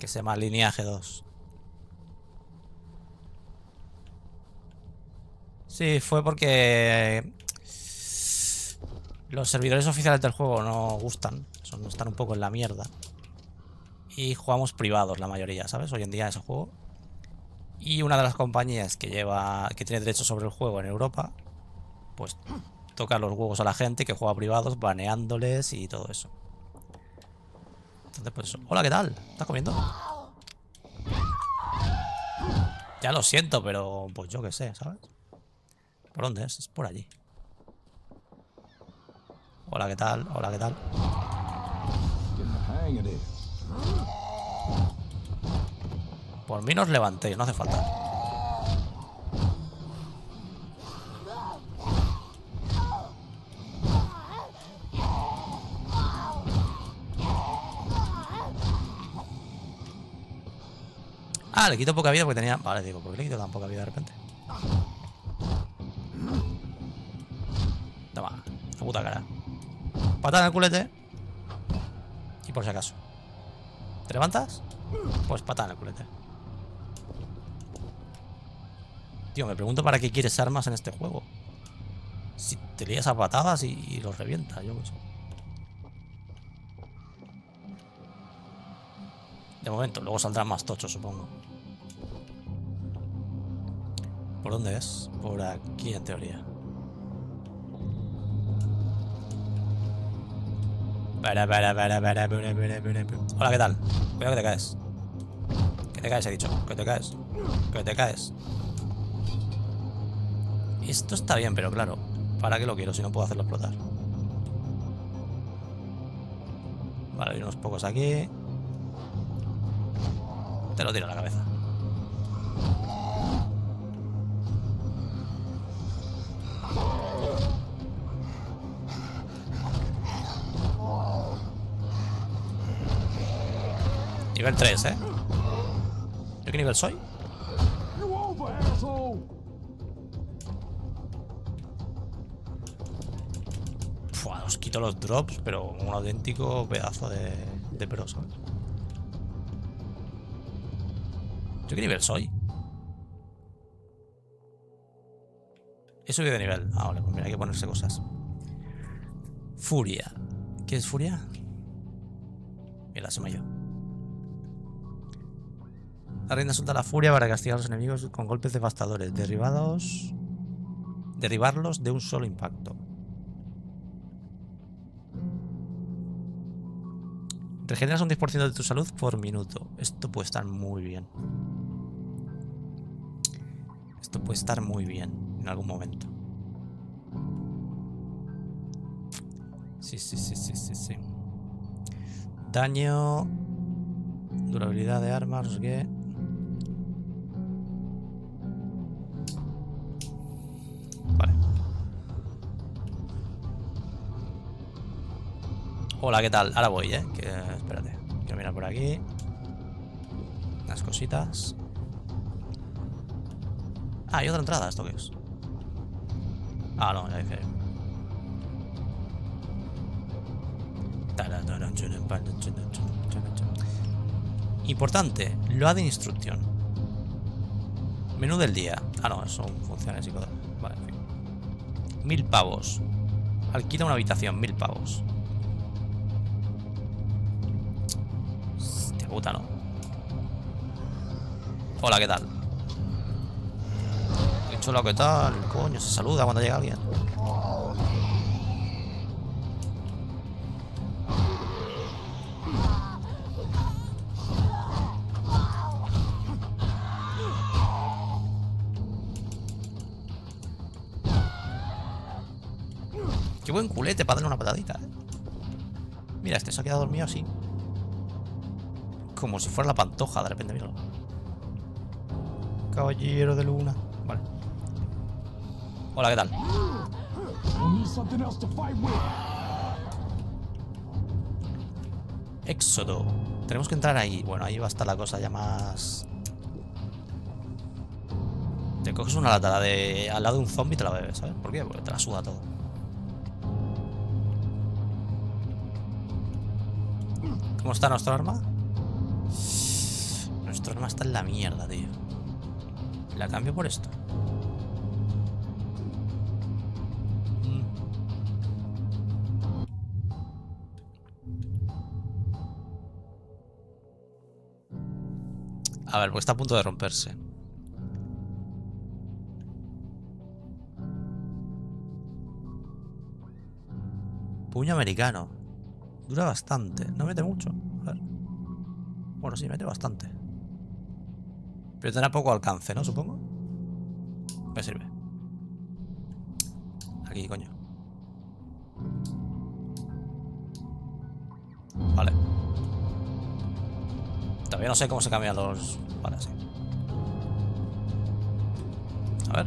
Que se llama Lineaje 2. Sí, fue porque los servidores oficiales del juego no gustan. Son, están un poco en la mierda. Y jugamos privados la mayoría, ¿sabes? Hoy en día ese juego. Y una de las compañías que lleva. que tiene derechos sobre el juego en Europa. Pues toca los huevos a la gente que juega privados, baneándoles y todo eso. Entonces, pues. Hola, ¿qué tal? ¿Estás comiendo? Ya lo siento, pero pues yo qué sé, ¿sabes? ¿Por dónde es? Es por allí. Hola, ¿qué tal? Hola, ¿qué tal? Por mí nos levantéis, no hace falta. Ah, le quito poca vida porque tenía... Vale, digo, ¿por qué le quito tan poca vida de repente? Toma, la puta cara. Patada en el culete. Y por si acaso. ¿Te levantas? Pues patada en el culete. Tío, me pregunto para qué quieres armas en este juego. Si te lías a patadas y, los revientas, yo sé. De momento, luego saldrán más tochos, supongo. ¿Por dónde es? Por aquí, en teoría. Para, para, para, para, para, para, para. Hola, ¿qué tal? Cuidado que te caes. Que te caes, he dicho. Que te caes. Que te caes. Esto está bien, pero claro. ¿Para qué lo quiero si no puedo hacerlo explotar? Vale, hay unos pocos aquí. Te lo tiro a la cabeza. Nivel 3, ¿eh? ¿Yo qué nivel soy? Fua, os quito los drops, pero un auténtico pedazo de, de ¿sabes? ¿Yo qué nivel soy? He subido de nivel. Ah, vale, pues mira, hay que ponerse cosas. Furia. ¿Qué es furia? Mira, se me ha. La reina suelta la furia para castigar a los enemigos con golpes devastadores, derribados. Derribarlos de un solo impacto. Regeneras un 10% de tu salud por minuto. Esto puede estar muy bien. Esto puede estar muy bien en algún momento. Sí, sí, sí, sí, sí, sí. Daño. Durabilidad de armas, no qué. Hola, ¿qué tal? Ahora voy, ¿eh? Que, espérate. Quiero mirar por aquí. Las cositas. Ah, hay otra entrada. ¿Esto qué es? Ah, no, ya dice. Importante, load instrucción. Menú del día. Ah, no, son funciones y. Vale, en fin. Mil pavos. Alquila una habitación, mil pavos. Puta, ¿no? Hola, ¿qué tal? Qué chulo, ¿qué tal? Coño, se saluda cuando llega alguien. Qué buen culete para darle una patadita, ¿eh? Mira, este se ha quedado dormido así. Como si fuera la pantoja, de repente, míralo. Caballero de luna. Vale. Hola, ¿qué tal? Éxodo. Tenemos que entrar ahí. Bueno, ahí va a estar la cosa ya más... Te coges una lata de al lado de un zombie y te la bebes, ¿sabes? ¿Por qué? Porque te la suda todo. ¿Cómo está nuestro arma? La mierda, tío. ¿La cambio por esto? A ver, pues está a punto de romperse. Puño americano. Dura bastante. No mete mucho. A ver. Bueno, sí, mete bastante. Pero tendrá poco alcance, ¿no? Supongo. Me sirve. Aquí, coño. Vale. Todavía no sé cómo se cambian los... Vale, sí. A ver.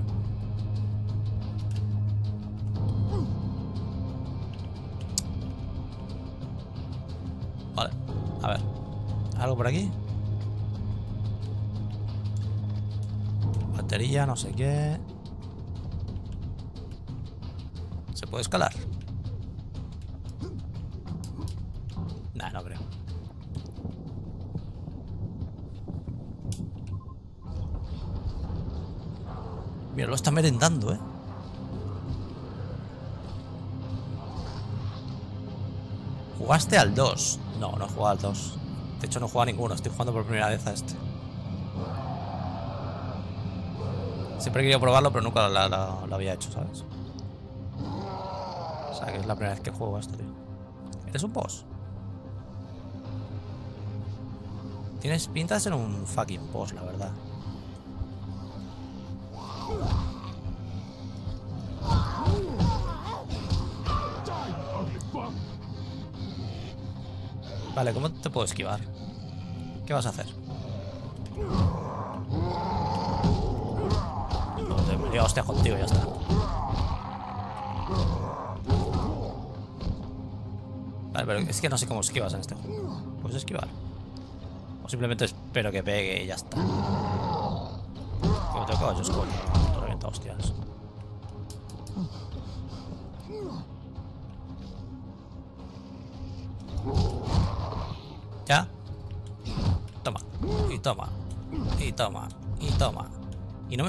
Vale. A ver. ¿Algo por aquí? Batería, no sé qué. ¿Se puede escalar? Nah, no creo. Mira, lo está merendando, ¿eh? ¿Jugaste al 2? No, no he jugado al 2. De hecho, no he jugado a ninguno. Estoy jugando por primera vez a este. Siempre he querido probarlo, pero nunca lo había hecho, ¿sabes? O sea, que es la primera vez que juego esto, tío. ¿Eres un boss? Tienes pinta de ser un fucking boss, la verdad. Vale, ¿cómo te puedo esquivar? ¿Qué vas a hacer? No, te me lío a hostia contigo ya está. Vale, pero es que no sé cómo esquivas en este juego. ¿Puedes esquivar? O simplemente espero que pegue y ya está. Caballos, coño. Te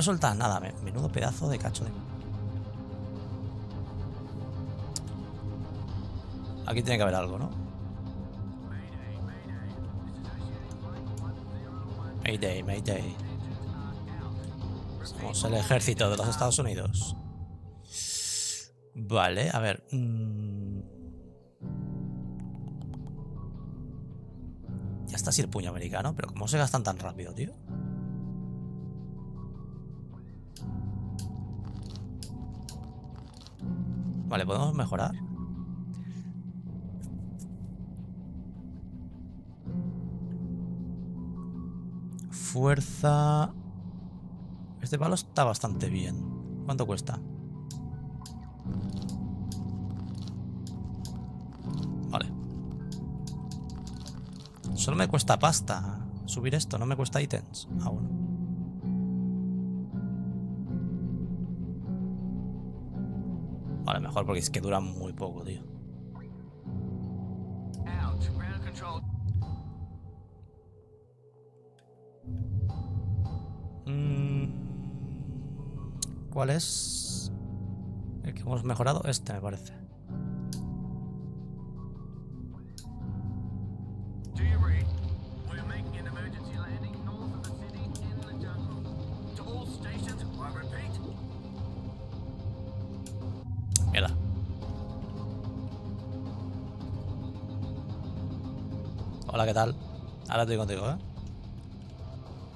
Sueltas nada. me- Menudo pedazo de cacho de... Aquí tiene que haber algo, ¿no? Mayday, Mayday. Somos el ejército de los Estados Unidos. Vale, a ver. mm. Ya está así el puño americano, pero ¿cómo se gastan tan rápido, tío? Vale, ¿podemos mejorar? Fuerza... Este palo está bastante bien. ¿Cuánto cuesta? Vale. Solo me cuesta pasta subir esto, no me cuesta ítems aún. Vale, mejor porque es que dura muy poco, tío. Mm, ¿Cuál es? El que hemos mejorado. Este, me parece. ¿Qué tal? Ahora estoy contigo, ¿eh?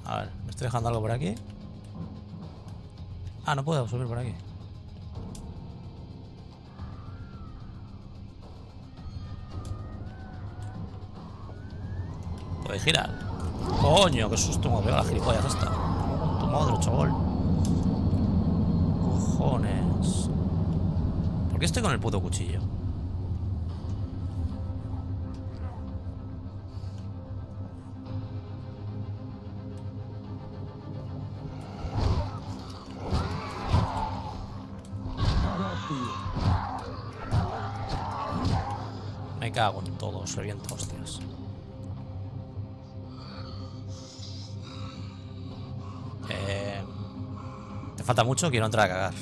A ver, me estoy dejando algo por aquí. Ah, no puedo subir por aquí. Puede girar. Coño, qué susto me pegado la gilipollas esta. Tu madre, chaval. Cojones. ¿Por qué estoy con el puto cuchillo? Cago en todo, os reviento hostias. Eh, ¿Te falta mucho? Quiero entrar a cagar.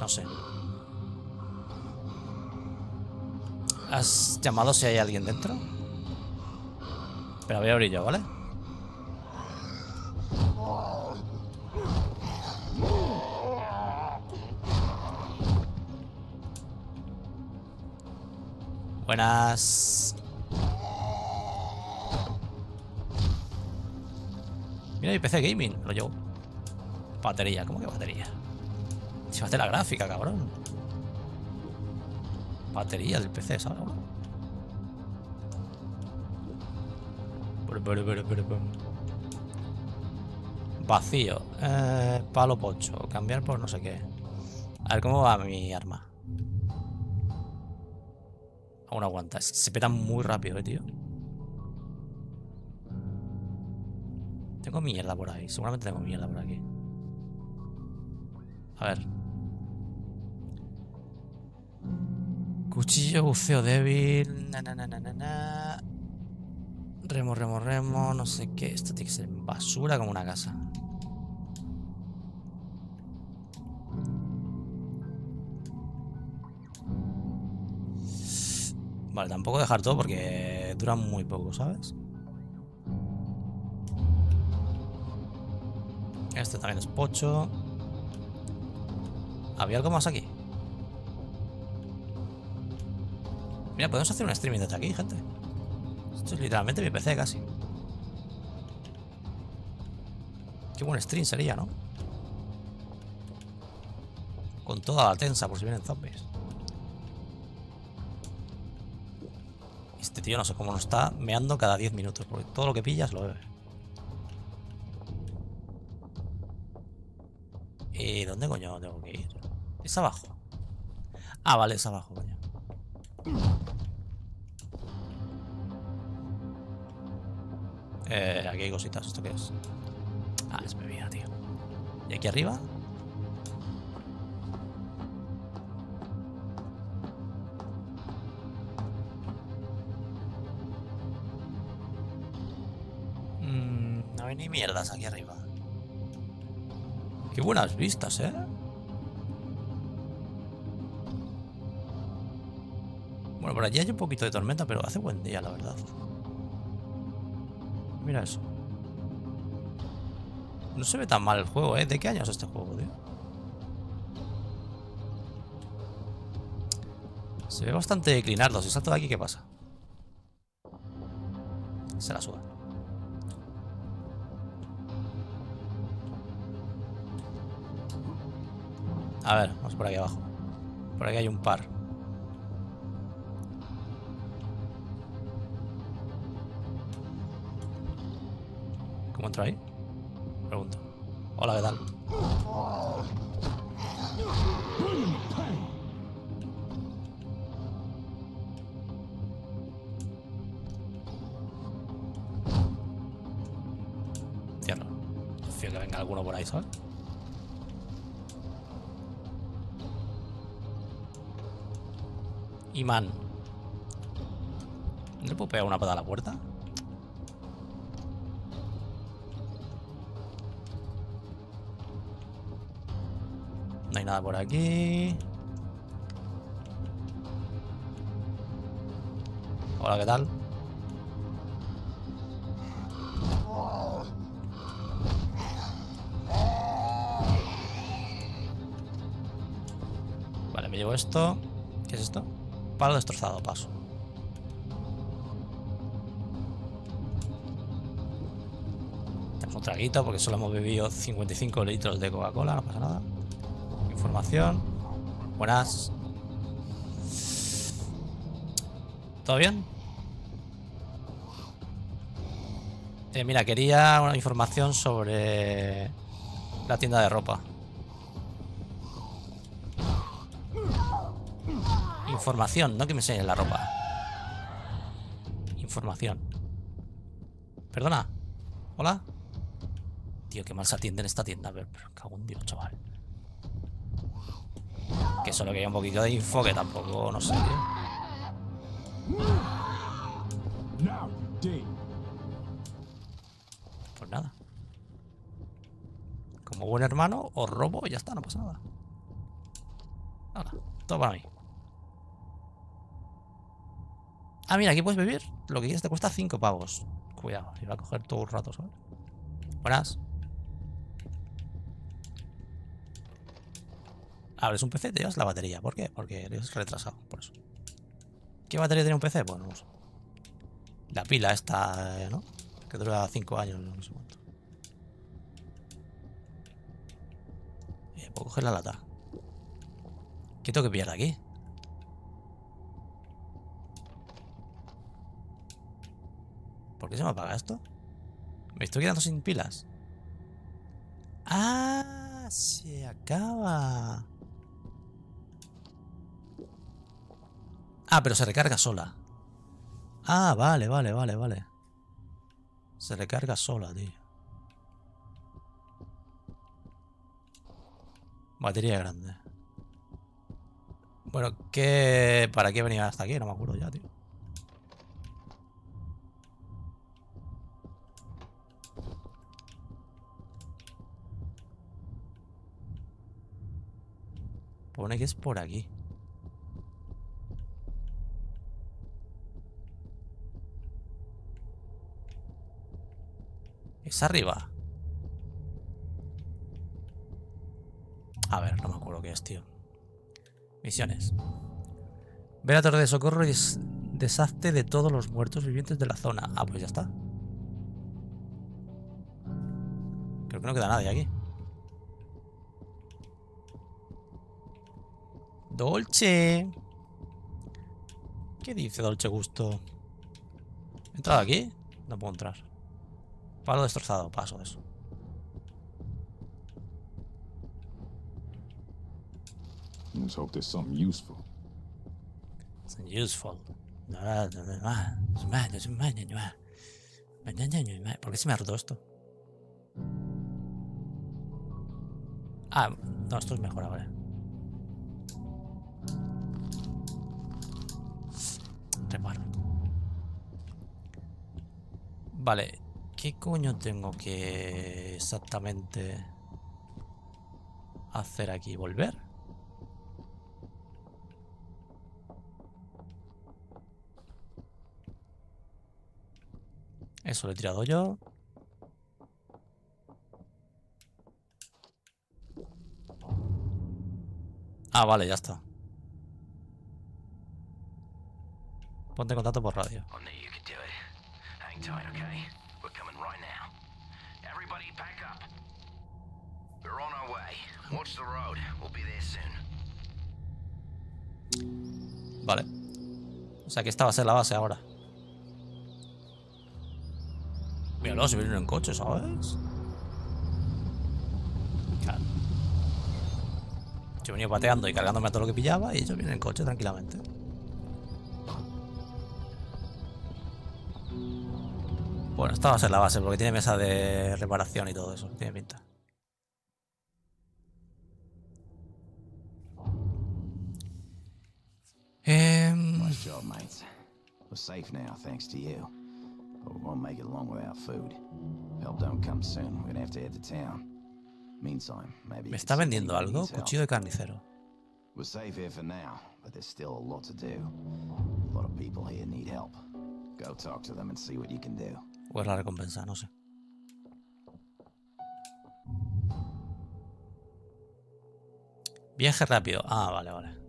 No sé. ¿Has llamado si hay alguien dentro? Pero voy a abrir yo, ¿vale? Mira mi PC gaming, lo llevo. Batería, ¿cómo que batería? Se hace la gráfica, cabrón. Batería del PC, ¿sabes? Vacío. Eh, palo pocho. Cambiar por no sé qué. A ver cómo va mi arma. Aún aguanta. Se peta muy rápido, eh, tío. Tengo mierda por ahí. Seguramente tengo mierda por aquí. A ver. Cuchillo, buceo débil. Na, na, na, na, na. Remo, remo, remo. No sé qué. Esto tiene que ser basura como una casa. Vale, tampoco dejar todo porque dura muy poco, ¿sabes? Este también es pocho. ¿Había algo más aquí? Mira, podemos hacer un streaming desde aquí, gente. Esto es literalmente mi PC casi. Qué buen stream sería, ¿no? Con toda la tensa por si vienen zombies. Tío no sé cómo nos está meando cada 10 minutos, porque todo lo que pillas lo bebe. ¿Y dónde coño tengo que ir? Es abajo. Ah, vale, es abajo, coño. Eh, aquí hay cositas, ¿esto qué es? Ah, es bebida, tío. ¿Y aquí arriba? Aquí arriba. Qué buenas vistas, ¿eh? Bueno, por allí hay un poquito de tormenta, pero hace buen día, la verdad. Mira eso. No se ve tan mal el juego, ¿eh? ¿De qué año es este juego, tío? Se ve bastante declinardo. Si salto de aquí, ¿qué pasa? Se la suba. A ver, vamos por aquí abajo. Por aquí hay un par. ¿Cómo entro ahí? ¿No le puedo pegar una patada la puerta? No hay nada por aquí. Hola, ¿qué tal? Vale, me llevo esto. ¿Qué es esto? Palo destrozado, paso. Un traguito porque solo hemos bebido 55 litros de Coca-Cola, no pasa nada. Información. Buenas. ¿Todo bien? Eh, mira, quería una información sobre la tienda de ropa. Información, no que me enseñes la ropa. Información. Perdona. Hola. Tío, qué mal se atiende en esta tienda. Pero, pero cago en Dios, chaval. Que solo quería un poquito de info, que tampoco, no sé. Pues nada. Como buen hermano, os robo y ya está, no pasa nada. Nada, todo para mí. Ah, mira, aquí puedes vivir. Lo que quieres te cuesta 5 pavos. Cuidado, iba a coger todo el rato, ¿sabes? Buenas. abres un PC, te llevas la batería. ¿Por qué? Porque eres retrasado, por eso. ¿Qué batería tiene un PC? Bueno, pues, la pila esta, eh, ¿no? Que dura 5 años, no sé cuánto. Eh, puedo coger la lata. ¿Qué tengo que pillar de aquí? ¿Por qué se me apaga esto? Me estoy quedando sin pilas. ¡Ah! Se acaba. Ah, pero se recarga sola. Ah, vale, vale, vale, vale. Se recarga sola, tío. Batería grande. Bueno, ¿qué... ¿para qué venía hasta aquí? No me acuerdo ya, tío. Pone que es por aquí. Es arriba. A ver, no me acuerdo qué es, tío. Misiones. Ve a torre de socorro y des- deshazte de todos los muertos vivientes de la zona. Ah, pues ya está. Creo que no queda nadie aquí. Dolce. ¿Qué dice Dolce Gusto? ¿He entrado aquí? No puedo entrar. Palo destrozado, paso de eso. Let's hope there's something useful. It's useful. ¿Por qué se me ha roto esto? Ah, no, esto es mejor ahora. Reparo. Vale, ¿qué coño tengo que exactamente hacer aquí? ¿Volver? Eso lo he tirado yo. Ah, vale, ya está. Ponte en contacto por radio. Coming right now. Everybody back up. We're on our way. Watch the road. We'll be there soon. Vale. O sea que esta va a ser la base ahora. Míralo, se vienen en coche, ¿sabes? Yo venía pateando y cargándome a todo lo que pillaba y ellos vienen en coche tranquilamente. Bueno, esta va a ser la base porque tiene mesa de reparación y todo eso. Tiene pinta. Nice job, mates. We're safe now, thanks to you. But we won't make it long without food. Help don't come soon. We're gonna have to head to town. Meantime, maybe. ¿Me está vendiendo algo? Cuchillo de carnicero. We're safe here for now, but there's still a lot to do. A lot of people here need help. Go talk to them and see what you can do. ¿O es la recompensa? No sé. Viaje rápido. Ah, vale, vale.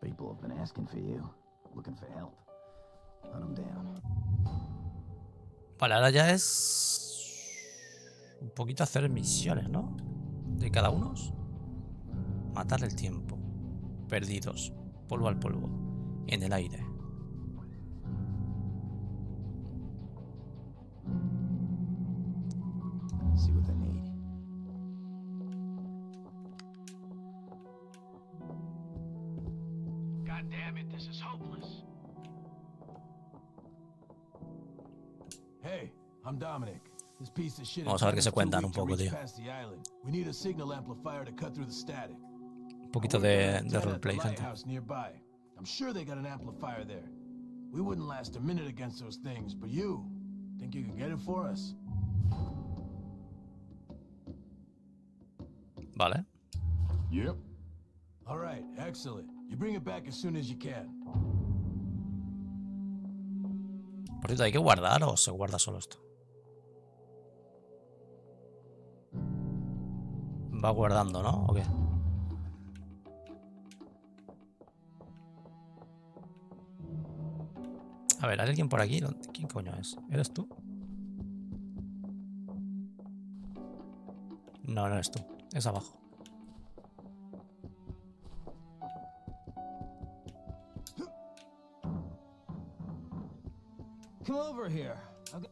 People have been asking for you, looking for help. Hunt them down. Vale, ahora ya es un poquito hacer misiones, ¿no? De cada uno. Matar el tiempo. Perdidos. Polvo al polvo. En el aire. See what they need. God damn it, this is hopeless. Hey, I'm Dominic. This piece of shit Vamos a ver qué se cuentan un to poco, tío. Un poquito de, de roleplay, gente. lighthouse nearby. I'm sure they got an amplifier there. We wouldn't last a minute against those things, but you think you can get it for us? Vale. Yep. All right, excellent. You bring it back as soon as you can. Por cierto, ¿hay que guardar o se guarda solo esto? Va guardando, ¿no? ¿O qué? A ver, ¿hay alguien por aquí? ¿Quién coño es? ¿Eres tú? No, no eres tú. Es abajo. Come over here.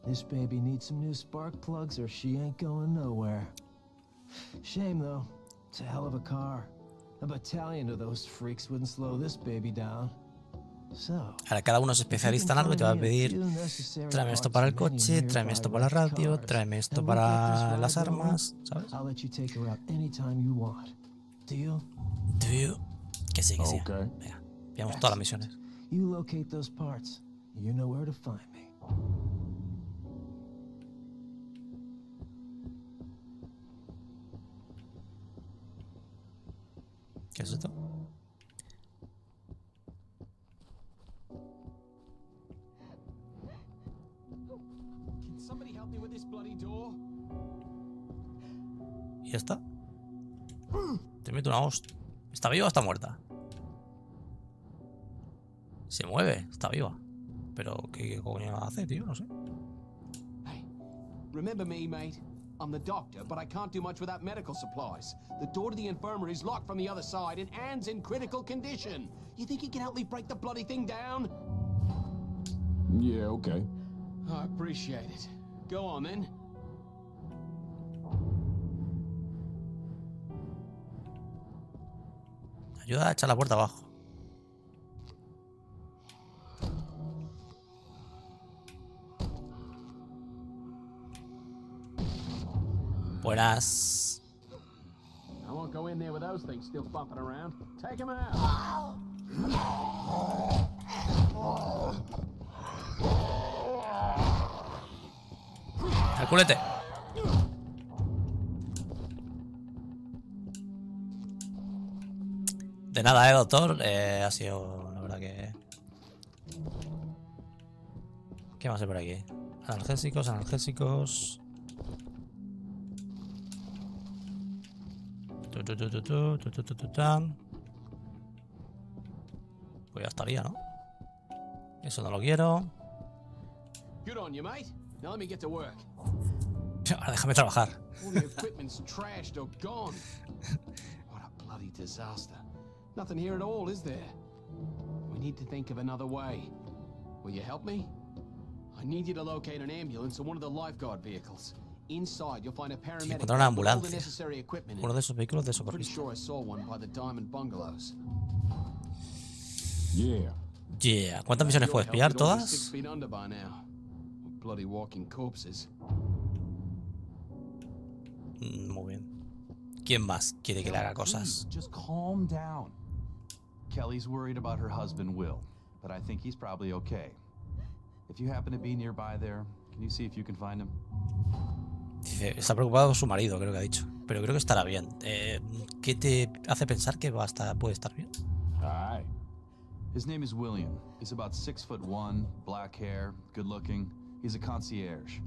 This baby needs some new spark plugs or she ain't going nowhere. Shame though. It's a hell of a car. A battalion of those freaks wouldn't slow this baby down. Ahora cada uno es especialista en algo y te va a pedir tráeme esto para el coche, tráeme esto para la radio, tráeme esto para las armas, ¿sabes? I'll let you take her out anytime you want. Deal? Do you? Que sí, que sí. Venga, veamos todas las misiones. You locate those parts. You know where to find me. ¿Qué es esto? Ya está? Te meto una hostia. ¿Está viva o está muerta? Se mueve, está viva. Pero, ¿qué, qué coño hace, tío? No sé. Remember me, mate? I'm the doctor, but I can't do much without medical supplies. The door to the infirmary is locked from the other side, and Anne's in critical condition. You think you can help me break the bloody thing down? Yeah, okay. I appreciate it. Go on, then. Ayuda a echar la puerta abajo. Buenas. I De nada, eh, doctor. Eh, ha sido, la verdad que... ¿Qué más hay por aquí? Analgésicos, analgésicos... Pues ya estaría, ¿no? Eso no lo quiero. Ahora déjame trabajar. Nothing here at all, is there? We need to think of another way. Will you help me? I need you to locate an ambulance or one of the lifeguard vehicles. Inside, you'll find a paramedic encontrar with all the necessary equipment in Uno it. de esos vehículos de I'm pretty sure I saw one by the Diamond Bungalows. Yeah. Yeah. ¿Cuántas misiones puedes pillar? You'd all be Six ¿Todas? feet under by now. Bloody walking corpses. Mm, Muy bien. ¿Quién más quiere que le haga cosas? Just calm down. Kelly's worried about her husband, Will, but I think he's probably okay. If you happen to be nearby there, can you see if you can find him? Dice, está preocupado por su marido, creo que ha dicho. Pero creo que estará bien. Eh, ¿Qué te hace pensar que va a estar, puede estar bien? Aye. His name is William. He's about six foot one, black hair, good looking. He's a concierge.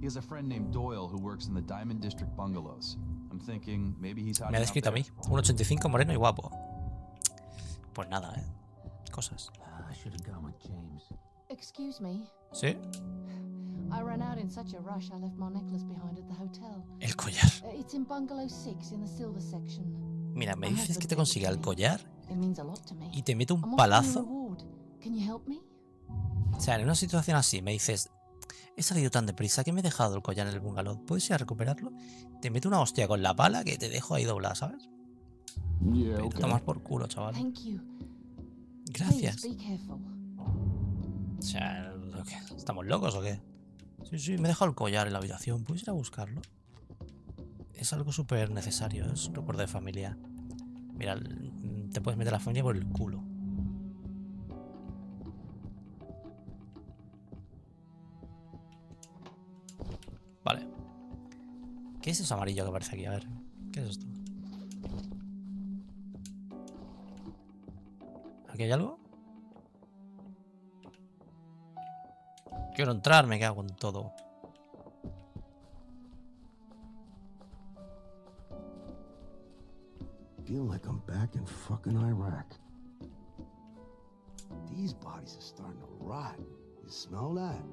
He has a friend named Doyle who works in the Diamond District bungalows. I'm thinking maybe he's Me ha out descrito a mí. Un 85 moreno y guapo. Pues nada, eh. Cosas. I should have gone with James. Excuse me. ¿Sí? I ran out in such a rush I left my necklace behind at the hotel. El collar. Uh, it's in bungalow 6 in the silver section. Mira, me dices que te consiga el collar y te meto I'm un palazo. reward. Can you help me? O sea, en una situación así me dices, he salido tan deprisa que me he dejado el collar en el bungalow. ¿Puedes ir a recuperarlo? Te meto una hostia con la pala que te dejo ahí doblada, ¿sabes? Yeah, Te okay. tomas por culo, chaval. Thank you. Gracias. Please be careful. O sea, ¿lo qué? ¿estamos locos o qué? Sí, sí, me he dejado el collar en la habitación. ¿Puedes ir a buscarlo? Es algo súper necesario, es un recuerdo de familia. Mira, te puedes meter a la familia por el culo. Vale. ¿Qué es eso amarillo que aparece aquí? A ver, ¿qué es esto? ¿Aquí hay algo? Quiero entrar, me cago en todo. Feel like I'm back in fucking Iraq. These bodies are starting to rot. You smell that?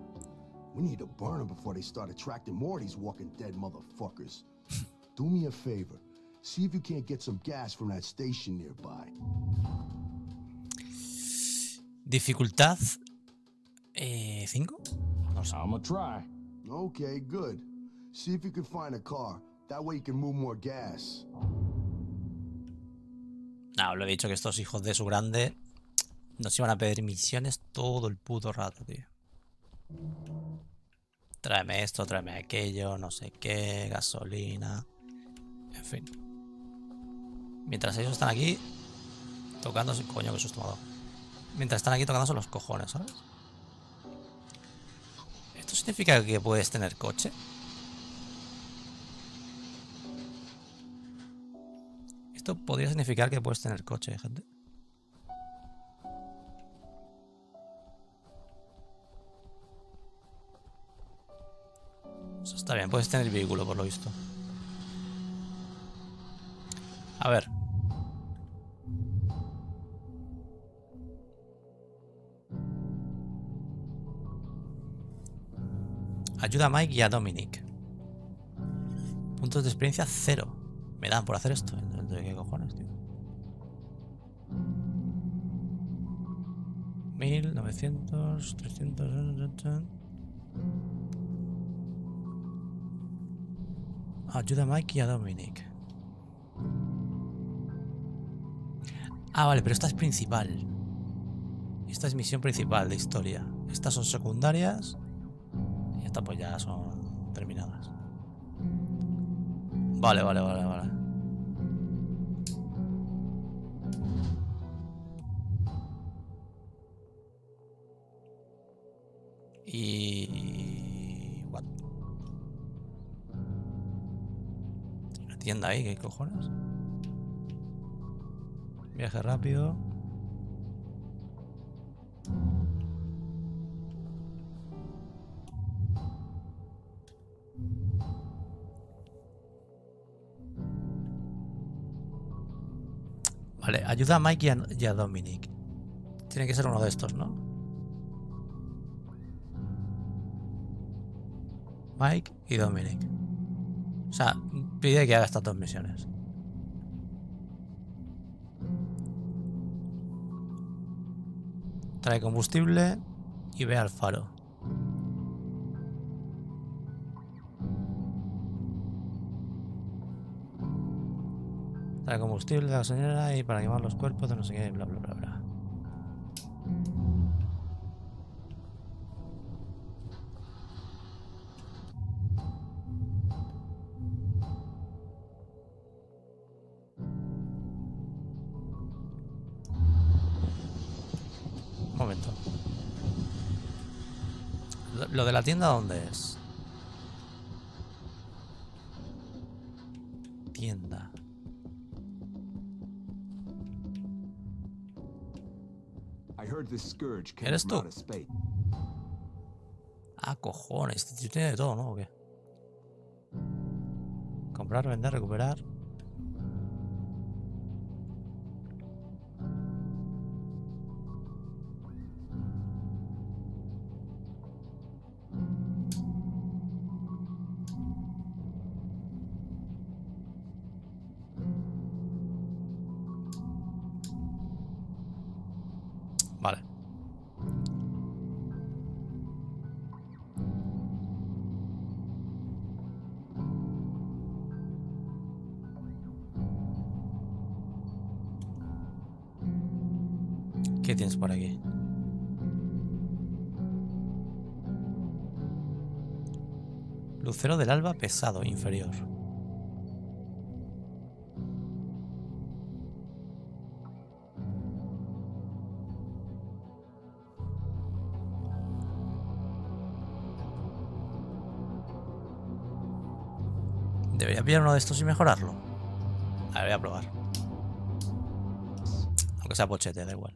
We need to burn them before they start attracting more of these walking dead motherfuckers. Do me a favor. See if you can't get some gas from that station nearby. Dificultad 5. no sé. I'ma try. Okay, good. See if you can find a car. That way you can move more gas. No, lo he dicho que estos hijos de su grande nos iban a pedir misiones todo el puto rato, tío. Tráeme esto, tráeme aquello, no sé qué, gasolina. En fin. Mientras ellos están aquí tocándose. Coño, que susto me ha dado. Mientras están aquí tocándose los cojones, ¿sabes? ¿Esto significa que puedes tener coche? Esto podría significar que puedes tener coche, gente. Eso está bien, puedes tener vehículo por lo visto. A ver. Ayuda a Mike y a Dominic. Puntos de experiencia cero. Me dan por hacer esto. ¿De qué cojones, tío? 1900, 300. Ayuda a Mike y a Dominic. Ah, vale, pero esta es principal. Esta es misión principal de historia. Estas son secundarias. Pues ya son terminadas. Vale, vale, vale, vale. Y... What? Tienda ahí, ¿qué cojones? Viaje rápido. Vale, ayuda a Mike y a, y a Dominic. Tiene que ser uno de estos, ¿no? Mike y Dominic. O sea, pide que haga estas dos misiones. Trae combustible y ve al faro. Trae combustible la gasolinera y para quemar los cuerpos de no sé qué, bla bla bla bla. Momento. Lo de la tienda, ¿dónde es? ¿Eres tú? Ah, cojones. Tiene de todo, ¿no? ¿O qué? Comprar, vender, recuperar. Lucero del alba pesado inferior. Debería pillar uno de estos y mejorarlo. A ver, voy a probar. Aunque sea pochete, da igual.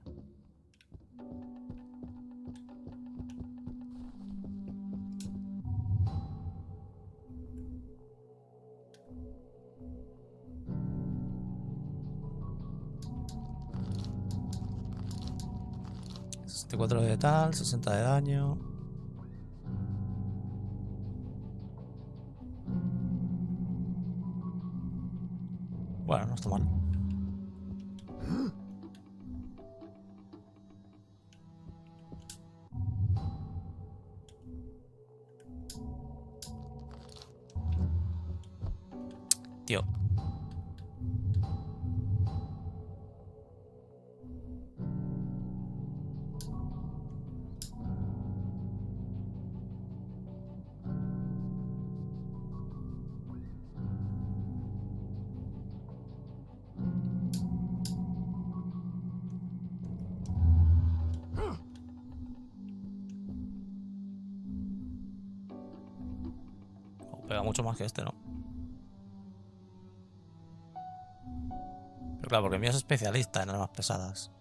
Cuatro de tal, 60 de daño. Mucho más que este, ¿no? Pero claro, porque el mío es especialista en armas pesadas.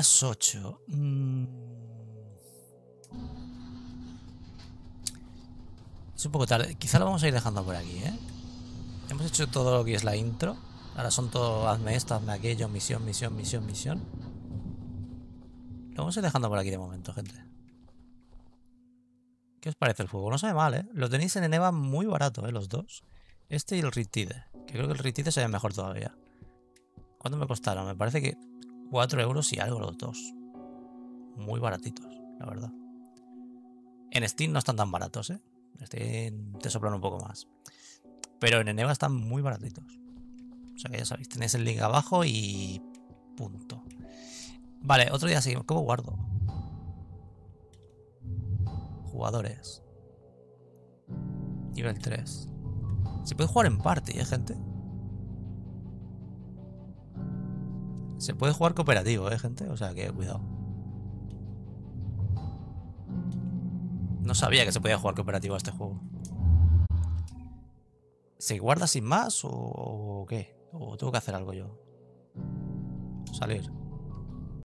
Las 8. Mm. Es un poco tarde. Quizá lo vamos a ir dejando por aquí, ¿eh? Hemos hecho todo lo que es la intro. Ahora son todo hazme esto, hazme aquello, misión, misión, misión, misión. Lo vamos a ir dejando por aquí de momento, gente. ¿Qué os parece el juego? No sabe mal, ¿eh? Lo tenéis en Eneva muy barato, ¿eh? Los dos. Este y el Ritide. Que creo que el Ritide se ve mejor todavía. ¿Cuánto me costaron? Me parece que 4 euros y algo los dos. Muy baratitos, la verdad. En Steam no están tan baratos, ¿eh? Steam te soplan un poco más. Pero en Eneva están muy baratitos. O sea que ya sabéis, tenéis el link abajo y punto. Vale, otro día seguimos. ¿Cómo guardo? Jugadores. Nivel 3. Se puede jugar en party, ¿eh, gente? Se puede jugar cooperativo, ¿eh, gente? O sea que cuidado. No sabía que se podía jugar cooperativo a este juego. ¿Se guarda sin más o, o qué? ¿O tengo que hacer algo yo? Salir.